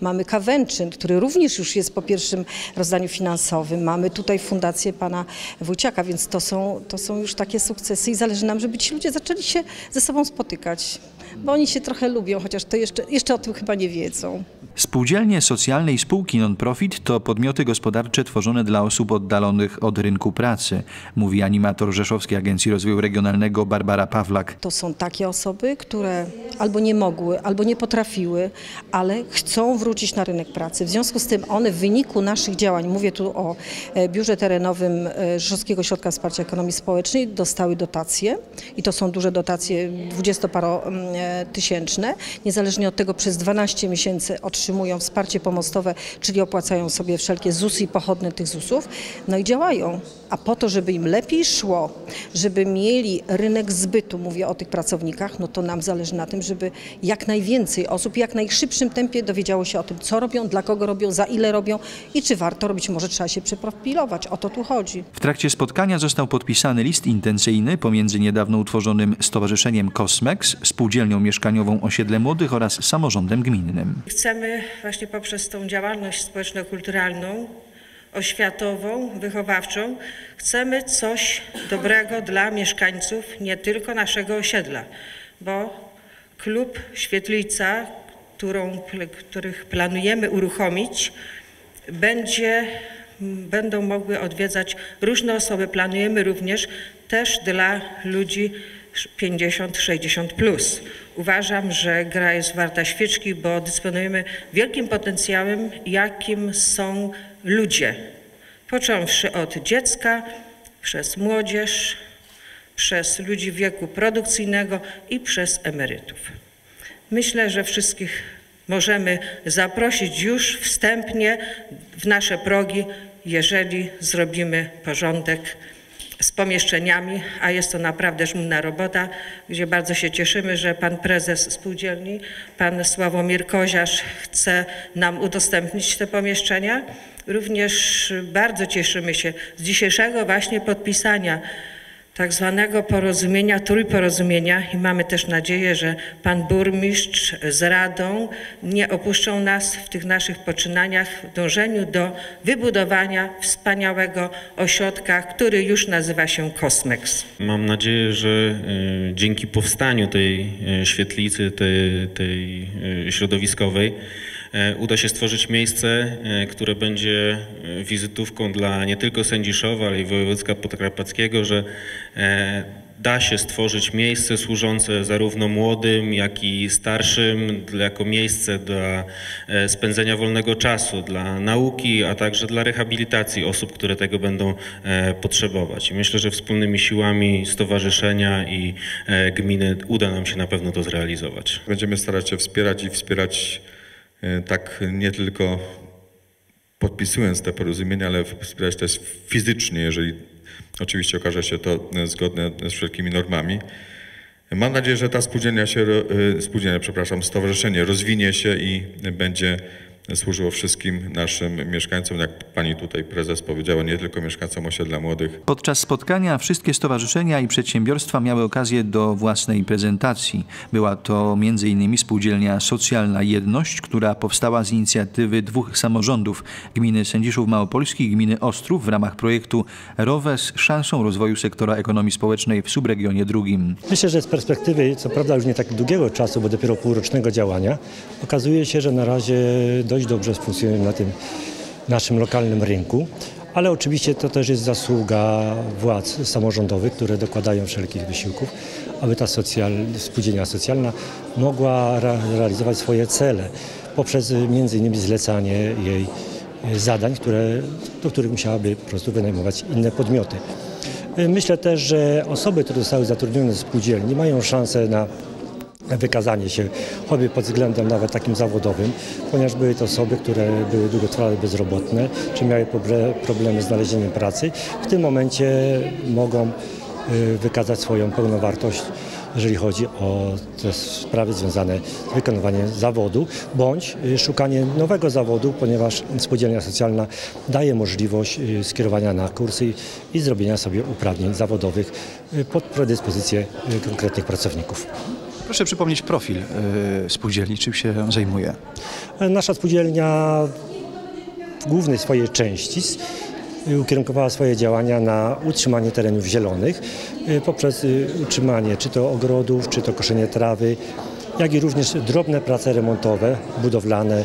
Mamy Kawęczyn, który również już jest po pierwszym rozdaniu finansowym. Mamy tutaj fundację pana Wójciaka, więc to są, to są już takie sukcesy i zależy nam, żeby ci ludzie zaczęli się ze sobą spotykać, bo oni się trochę lubią, chociaż to jeszcze, jeszcze o tym chyba nie wiedzą. Spółdzielnie socjalne i spółki non-profit to podmioty gospodarcze tworzone dla osób oddalonych od rynku pracy, mówi animator Rzeszowskiej Agencji Rozwoju Regionalnego Barbara Pawlak. To są takie osoby, które albo nie mogły, albo nie potrafiły, ale chcą wrócić na rynek pracy. W związku z tym one w wyniku naszych działań, mówię tu o e, biurze terenowym e, Rzeszowskiego Ośrodka Wsparcia Ekonomii Społecznej, dostały dotacje i to są duże dotacje, dwudziestoparotysięczne. Niezależnie od tego przez 12 miesięcy otrzymują wsparcie pomostowe, czyli opłacają sobie wszelkie ZUSy i pochodne tych ZUSów, no i działają. A po to, żeby im lepiej szło, żeby mieli rynek zbytu, mówię o tych pracownikach, no to nam zależy na tym, żeby jak najwięcej osób w jak najszybszym tempie dowiedziało się o tym, co robią, dla kogo robią, za ile robią i czy warto robić, może trzeba się przeprofilować. O to tu chodzi. W trakcie spotkania został podpisany list intencyjny pomiędzy niedawno utworzonym Stowarzyszeniem Kosmex, Spółdzielnią Mieszkaniową Osiedle Młodych oraz samorządem gminnym. Chcemy właśnie poprzez tą działalność społeczno-kulturalną, oświatową, wychowawczą, chcemy coś dobrego dla mieszkańców nie tylko naszego osiedla, bo klub Świetlica, którą, których planujemy uruchomić, będzie będą mogły odwiedzać różne osoby. Planujemy również też dla ludzi 50-60 plus. Uważam, że gra jest warta świeczki, bo dysponujemy wielkim potencjałem, jakim są ludzie. Począwszy od dziecka, przez młodzież, przez ludzi wieku produkcyjnego i przez emerytów. Myślę, że wszystkich możemy zaprosić już wstępnie w nasze progi, jeżeli zrobimy porządek z pomieszczeniami, a jest to naprawdę żmudna robota, gdzie bardzo się cieszymy, że pan prezes spółdzielni, pan Sławomir Koziarz chce nam udostępnić te pomieszczenia. Również bardzo cieszymy się z dzisiejszego właśnie podpisania tak zwanego porozumienia, trójporozumienia i mamy też nadzieję, że pan burmistrz z Radą nie opuszczą nas w tych naszych poczynaniach w dążeniu do wybudowania wspaniałego ośrodka, który już nazywa się Kosmex. Mam nadzieję, że e, dzięki powstaniu tej e, świetlicy, tej, tej środowiskowej, uda się stworzyć miejsce, e, które będzie e, wizytówką dla nie tylko Sędziszowa, ale i województwa podkarpackiego, że e, da się stworzyć miejsce służące zarówno młodym, jak i starszym, jako miejsce dla e, spędzenia wolnego czasu, dla nauki, a także dla rehabilitacji osób, które tego będą e, potrzebować. Myślę, że wspólnymi siłami stowarzyszenia i e, gminy uda nam się na pewno to zrealizować. Będziemy starać się wspierać i wspierać e, tak nie tylko podpisując te porozumienia, ale wspierać też fizycznie, jeżeli oczywiście okaże się to e, zgodne z wszelkimi normami. Mam nadzieję, że ta spółdzielnia się, e, spółdzielnia, przepraszam, stowarzyszenie rozwinie się i będzie służyło wszystkim naszym mieszkańcom, jak pani tutaj prezes powiedziała, nie tylko mieszkańcom osiedla młodych, Podczas spotkania wszystkie stowarzyszenia i przedsiębiorstwa miały okazję do własnej prezentacji. Była to m.in. spółdzielnia Socjalna Jedność, która powstała z inicjatywy dwóch samorządów gminy Sędziszów Małopolski i gminy Ostrów w ramach projektu ROWE z szansą rozwoju sektora ekonomii społecznej w subregionie drugim. Myślę, że z perspektywy, co prawda już nie tak długiego czasu, bo dopiero półrocznego działania, okazuje się, że na razie dość dobrze funkcjonuje na tym naszym lokalnym rynku. Ale oczywiście to też jest zasługa władz samorządowych, które dokładają wszelkich wysiłków, aby ta socjal, spółdzielnia socjalna mogła realizować swoje cele poprzez między innymi zlecanie jej e, zadań, które, do których musiałaby po prostu wynajmować inne podmioty. Myślę też, że osoby, które zostały zatrudnione w spółdzielni mają szansę na wykazanie się, choćby pod względem nawet takim zawodowym, ponieważ były to osoby, które były długotrwale bezrobotne, czy miały problemy z znalezieniem pracy. W tym momencie mogą y, wykazać swoją pełną wartość, jeżeli chodzi o te sprawy związane z wykonywaniem zawodu, bądź y, szukanie nowego zawodu, ponieważ spółdzielnia socjalna daje możliwość y, skierowania na kursy i- zrobienia sobie uprawnień zawodowych pod predyspozycję konkretnych pracowników. Proszę przypomnieć profil y, spółdzielni, czym się zajmuje. Nasza spółdzielnia w głównej swojej części s- ukierunkowała swoje działania na utrzymanie terenów zielonych y, poprzez y, utrzymanie czy to ogrodów, czy to koszenie trawy, jak i również drobne prace remontowe, budowlane,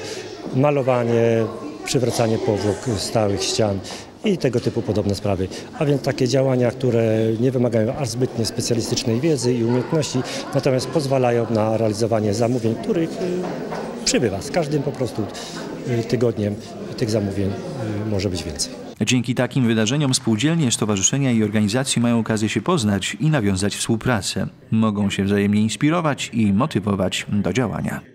malowanie, przywracanie powłok stałych ścian i tego typu podobne sprawy. A więc takie działania, które nie wymagają aż zbytnie specjalistycznej wiedzy i umiejętności, natomiast pozwalają na realizowanie zamówień, których y, przybywa. Z każdym po prostu y, tygodniem tych zamówień y, może być więcej. Dzięki takim wydarzeniom spółdzielnie, stowarzyszenia i organizacje mają okazję się poznać i nawiązać współpracę. Mogą się wzajemnie inspirować i motywować do działania.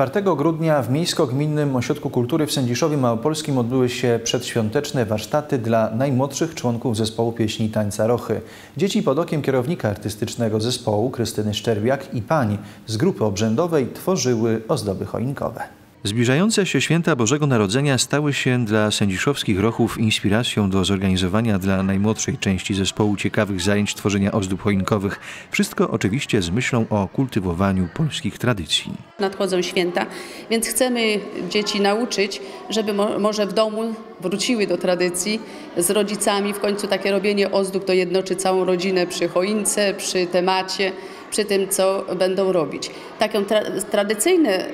4 grudnia w Miejsko-Gminnym Ośrodku Kultury w Sędziszowie Małopolskim odbyły się przedświąteczne warsztaty dla najmłodszych członków zespołu pieśni i tańca Rochy. Dzieci pod okiem kierownika artystycznego zespołu Krystyny Szczerbiak i pań z grupy obrzędowej tworzyły ozdoby choinkowe. Zbliżające się święta Bożego Narodzenia stały się dla sędziszowskich rochów inspiracją do zorganizowania dla najmłodszej części zespołu ciekawych zajęć tworzenia ozdób choinkowych. Wszystko oczywiście z myślą o kultywowaniu polskich tradycji. Nadchodzą święta, więc chcemy dzieci nauczyć, żeby mo może w domu wróciły do tradycji z rodzicami. W końcu takie robienie ozdób to jednoczy całą rodzinę przy choince, przy temacie, przy tym, co będą robić. Takie tra tradycyjne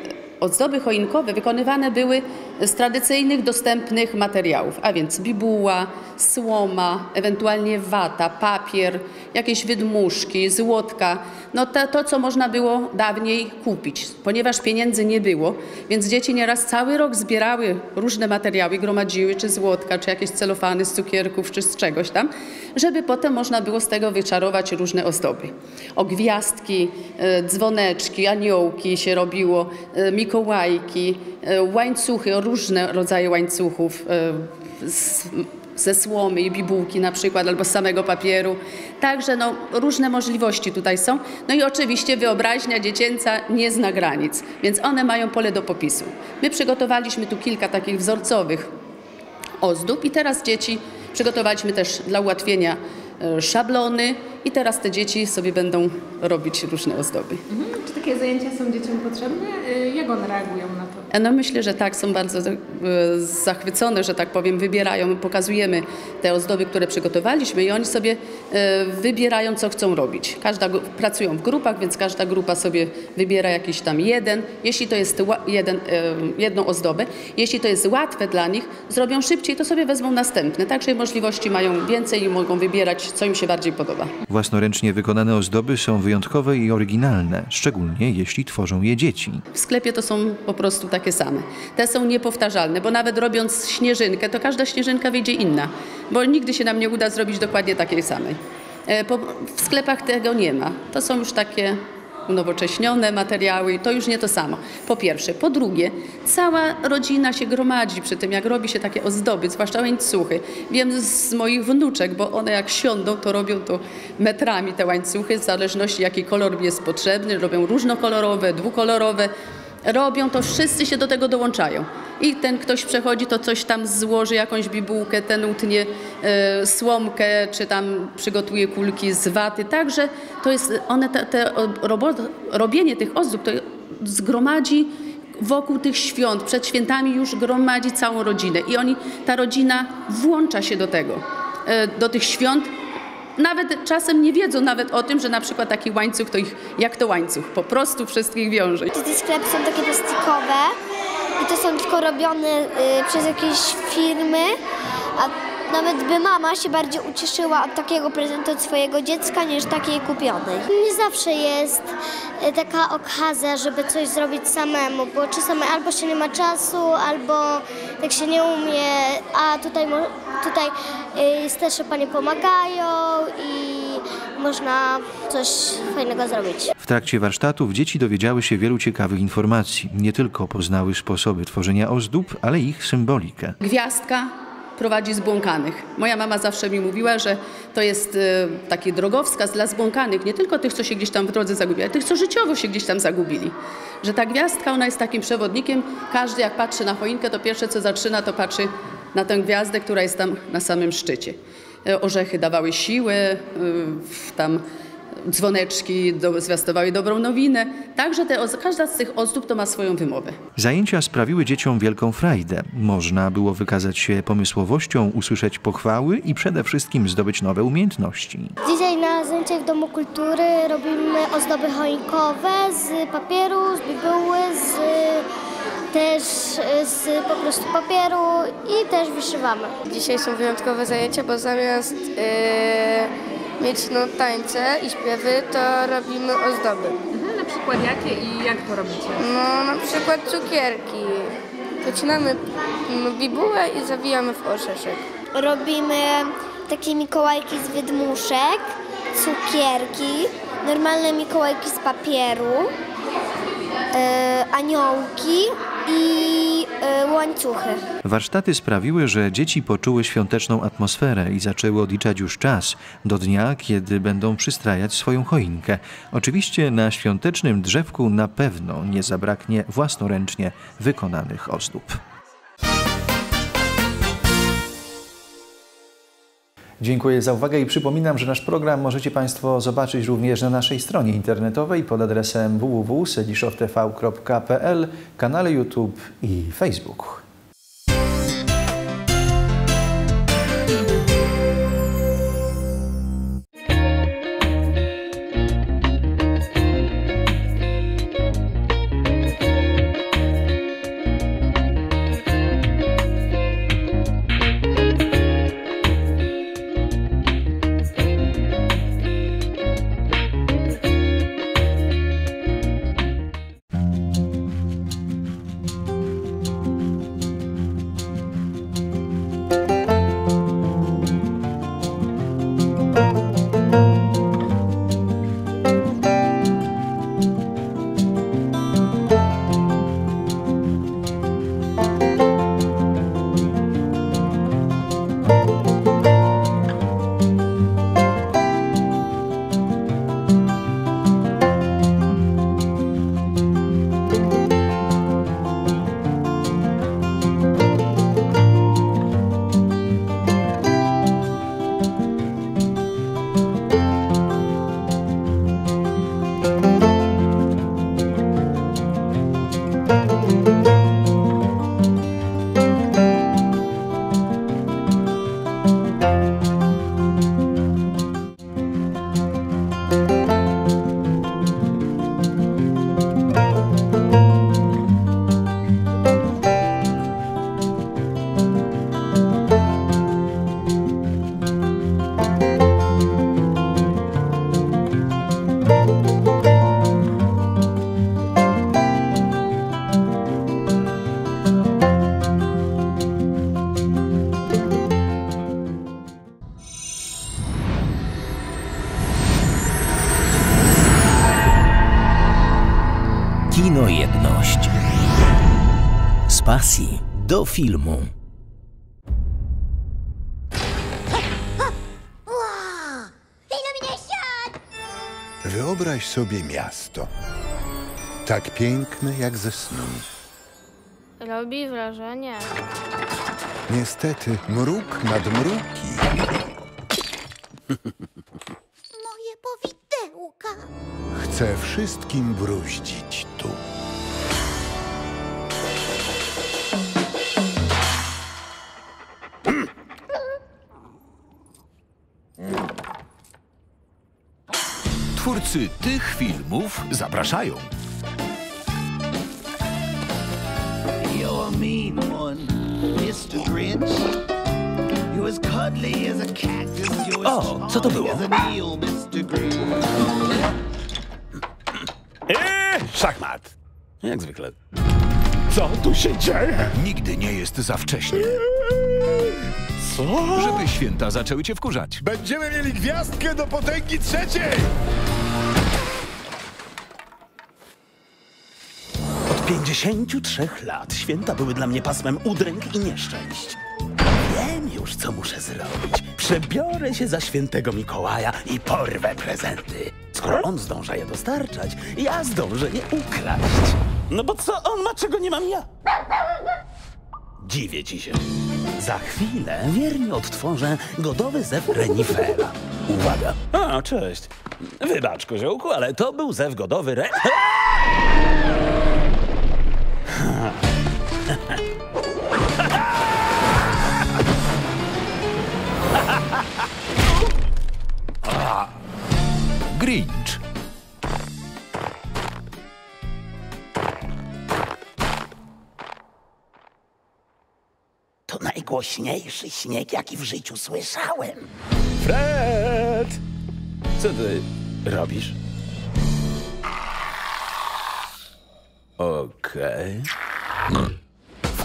ozdoby choinkowe wykonywane były z tradycyjnych, dostępnych materiałów, a więc bibuła, słoma, ewentualnie wata, papier, jakieś wydmuszki, złotka. No to, to, co można było dawniej kupić, ponieważ pieniędzy nie było, więc dzieci nieraz cały rok zbierały różne materiały, gromadziły, czy złotka, czy jakieś celofany z cukierków, czy z czegoś tam, żeby potem można było z tego wyczarować różne ozdoby. O gwiazdki, e, dzwoneczki, aniołki się robiło, e, mikołajki, e, łańcuchy, różne rodzaje łańcuchów z, ze słomy i bibułki na przykład, albo z samego papieru. Także no, różne możliwości tutaj są. No i oczywiście wyobraźnia dziecięca nie zna granic, więc one mają pole do popisu. My przygotowaliśmy tu kilka takich wzorcowych ozdób i teraz dzieci przygotowaliśmy też dla ułatwienia e, szablony i teraz te dzieci sobie będą robić różne ozdoby. Mhm. Czy takie zajęcia są dzieciom potrzebne? Y, Jak one reagują na to? No myślę, że tak, są bardzo e, zachwycone, że tak powiem, wybierają, pokazujemy te ozdoby, które przygotowaliśmy i oni sobie e, wybierają, co chcą robić. Każda, pracują w grupach, więc każda grupa sobie wybiera jakiś tam jeden. Jeśli to jest jeden, e, jedną ozdobę, jeśli to jest łatwe dla nich, zrobią szybciej, to sobie wezmą następne. Także możliwości mają więcej i mogą wybierać, co im się bardziej podoba. Własnoręcznie wykonane ozdoby są wyjątkowe i oryginalne, szczególnie jeśli tworzą je dzieci. W sklepie to są po prostu takie same. Te są niepowtarzalne, bo nawet robiąc śnieżynkę, to każda śnieżynka wyjdzie inna, bo nigdy się nam nie uda zrobić dokładnie takiej samej. E, w sklepach tego nie ma. To są już takie unowocześnione materiały to już nie to samo. Po pierwsze. Po drugie, cała rodzina się gromadzi przy tym, jak robi się takie ozdoby, zwłaszcza łańcuchy. Wiem z moich wnuczek, bo one jak siądą, to robią to metrami te łańcuchy, w zależności jaki kolor jest potrzebny. Robią różnokolorowe, dwukolorowe. Robią to, wszyscy się do tego dołączają. I ten ktoś przechodzi, to coś tam złoży, jakąś bibułkę, ten utnie e, słomkę, czy tam przygotuje kulki z waty. Także to jest, one, te, te robienie tych ozdób to zgromadzi wokół tych świąt, przed świętami już gromadzi całą rodzinę. I oni, ta rodzina włącza się do tego, e, do tych świąt, nawet czasem nie wiedzą nawet o tym, że na przykład taki łańcuch to ich, jak to łańcuch, po prostu wszystkich wiąże. Te sklepy są takie plastikowe i to są tylko robione y, przez jakieś firmy, a nawet by mama się bardziej ucieszyła od takiego prezentu od swojego dziecka niż takiej kupionej. Nie zawsze jest y, taka okazja, żeby coś zrobić samemu, bo czasami albo się nie ma czasu, albo tak się nie umie, a tutaj, tutaj y, starsze panie pomagają i można coś fajnego zrobić. W trakcie warsztatów dzieci dowiedziały się wielu ciekawych informacji. Nie tylko poznały sposoby tworzenia ozdób, ale ich symbolikę. Gwiazdka prowadzi zbłąkanych. Moja mama zawsze mi mówiła, że to jest e, taki drogowskaz dla zbłąkanych, nie tylko tych, co się gdzieś tam w drodze zagubili, ale tych, co życiowo się gdzieś tam zagubili. Że ta gwiazdka, ona jest takim przewodnikiem. Każdy jak patrzy na choinkę, to pierwsze co zaczyna, to patrzy na tę gwiazdę, która jest tam na samym szczycie. E, Orzechy dawały siłę, e, tam dzwoneczki do, zwiastowały dobrą nowinę. Także te, każda z tych ozdób to ma swoją wymowę. Zajęcia sprawiły dzieciom wielką frajdę. Można było wykazać się pomysłowością, usłyszeć pochwały i przede wszystkim zdobyć nowe umiejętności. Dzisiaj na zajęciach w Domu Kultury robimy ozdoby choinkowe z papieru, z bibuły, z, też z po prostu papieru i też wyszywamy. Dzisiaj są wyjątkowe zajęcia, bo zamiast yy, mieć no, tańce i śpiewy, to robimy ozdoby. Mhm, na przykład jakie i jak to robicie? No na przykład cukierki. Wycinamy mm, bibułę i zawijamy w orzeszek. Robimy takie mikołajki z wydmuszek, cukierki, normalne mikołajki z papieru, aniołki i e, łańcuchy. Warsztaty sprawiły, że dzieci poczuły świąteczną atmosferę i zaczęły odliczać już czas do dnia, kiedy będą przystrajać swoją choinkę. Oczywiście na świątecznym drzewku na pewno nie zabraknie własnoręcznie wykonanych ozdób. Dziękuję za uwagę i przypominam, że nasz program możecie Państwo zobaczyć również na naszej stronie internetowej pod adresem www.sediszow.tv.pl, kanale YouTube i Facebook. Pasji do filmu. Wyobraź sobie miasto. Tak piękne jak ze snu. Robi wrażenie. Niestety, mruk nad mruki. Moje powidełka. Chce wszystkim bruździć tu. Twórcy tych filmów zapraszają. You're a mean one, Mr. Grinch. You're as cuddly as a cactus. You're as O, co to było? as an eel, Mr. Grinch. Eee, szachmat. Jak zwykle. Co tu się dzieje? Nigdy nie jest za wcześnie. Co? Żeby święta zaczęły cię wkurzać. Będziemy mieli gwiazdkę do potęgi trzeciej! 53 lat święta były dla mnie pasmem udręk i nieszczęść. Wiem już, co muszę zrobić. Przebiorę się za świętego Mikołaja i porwę prezenty. Skoro on zdąża je dostarczać, ja zdążę je ukraść. No bo co on ma, czego nie mam ja? Dziwię ci się. Za chwilę wiernie odtworzę godowy zew renifera. Uwaga. A, cześć. Wybacz, koziołku, ale to był zew godowy re... Grinch. To najgłośniejszy śnieg, jaki w życiu słyszałem. Fred! Co ty robisz? Okej.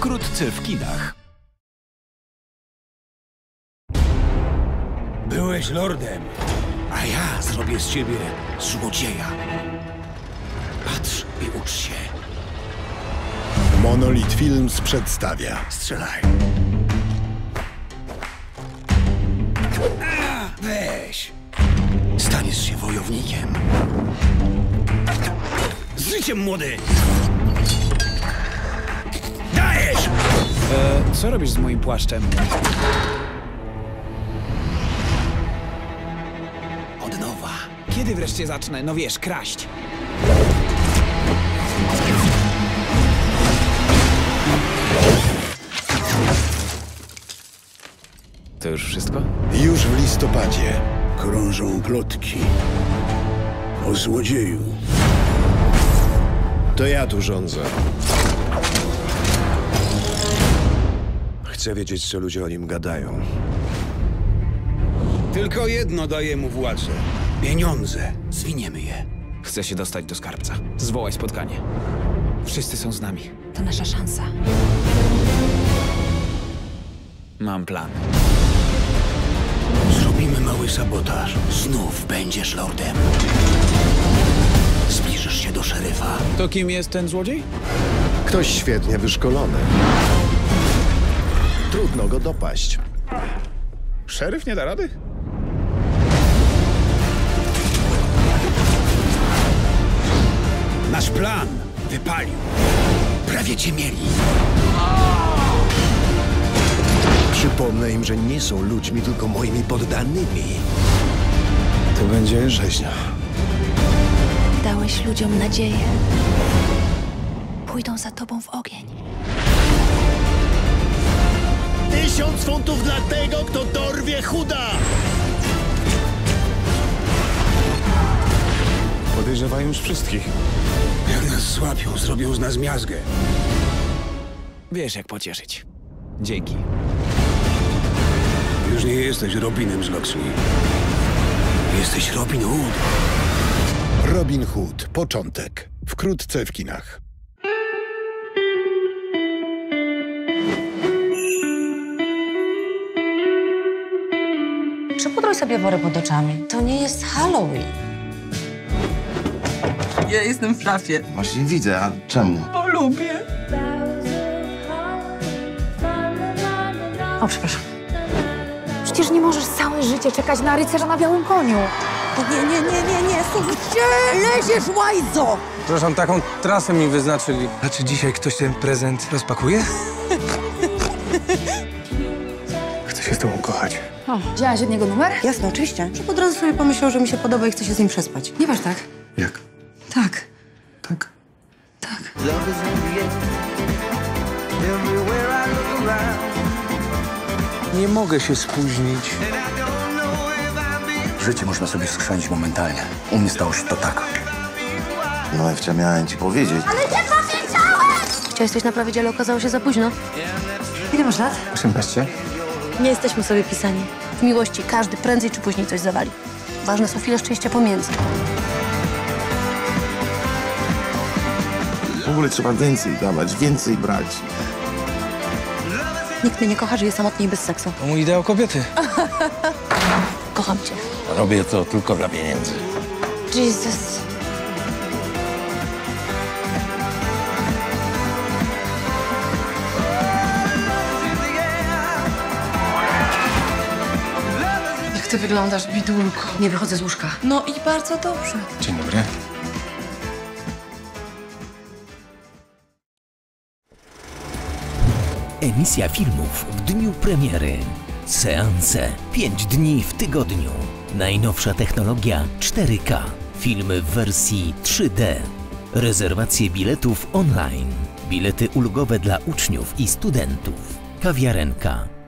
Wkrótce w kinach. Byłeś lordem, a ja zrobię z ciebie złodzieja. Patrz i ucz się. Monolith Films przedstawia. Strzelaj. A, weź. Staniesz się wojownikiem. Z życiem, młody! Dajesz! E, co robisz z moim płaszczem? Od nowa. Kiedy wreszcie zacznę, no wiesz, kraść? To już wszystko? Już w listopadzie. Krążą plotki o złodzieju. To ja tu rządzę. Chcę wiedzieć, co ludzie o nim gadają. Tylko jedno daje mu władzę. Pieniądze. Zwiniemy je. Chcę się dostać do skarbca. Zwołaj spotkanie. Wszyscy są z nami. To nasza szansa. Mam plan. Zrobimy mały sabotaż. Znów będziesz lordem. Zbliżysz się do szeryfa. To kim jest ten złodziej? Ktoś świetnie wyszkolony. Trudno go dopaść. Szeryf nie da rady? Nasz plan wypalił. Prawie cię mieli. Przypomnę im, że nie są ludźmi, tylko moimi poddanymi. To będzie rzeźnia. Dałeś ludziom nadzieję. Pójdą za tobą w ogień. Tysiąc funtów dla tego, kto dorwie chuda! Podejrzewają już wszystkich. Jak nas złapią, zrobią z nas miazgę. Wiesz, jak pocieszyć. Dzięki. Już nie jesteś Robinem z Locksley. Jesteś Robin Hood. Robin Hood. Początek. Wkrótce w kinach. Przypudruj sobie wory pod oczami. To nie jest Halloween. Ja jestem w szafie. Właśnie widzę, a czemu? Bo lubię. O, przepraszam. Przecież nie możesz całe życie czekać na rycerza na białym koniu. Nie, nie, nie, nie, nie, słuchajcie! Leziesz, łajzo! Przepraszam, taką trasę mi wyznaczyli. A czy dzisiaj ktoś ten prezent rozpakuje? Chcę się z tobą kochać. O, wzięłaś od niego numer? Jasne, oczywiście. Że od razu sobie pomyślał, że mi się podoba i chce się z nim przespać. Nie masz tak. Jak? Tak. Look around. Nie mogę się spóźnić. Życie można sobie skrzanić momentalnie. U mnie stało się to tak. No, Ewcia, miałem ci powiedzieć. Ale nie powiedziałem! Chciałeś coś naprawić, ale okazało się za późno. Ile masz lat? 18? Nie jesteśmy sobie pisani. W miłości każdy prędzej czy później coś zawali. Ważne są chwile szczęścia pomiędzy. W ogóle trzeba więcej dawać, więcej brać. Nikt mnie nie kocha, żyje samotnie i bez seksu. To mój ideał kobiety. Kocham cię. Robię to tylko dla pieniędzy. Jesus. Ty wyglądasz, bidulko. Nie wychodzę z łóżka. No i bardzo dobrze. Dzień dobry. Emisja filmów w dniu premiery. Seanse 5 dni w tygodniu. Najnowsza technologia 4K. Filmy w wersji 3D. Rezerwacje biletów online. Bilety ulgowe dla uczniów i studentów. Kawiarenka.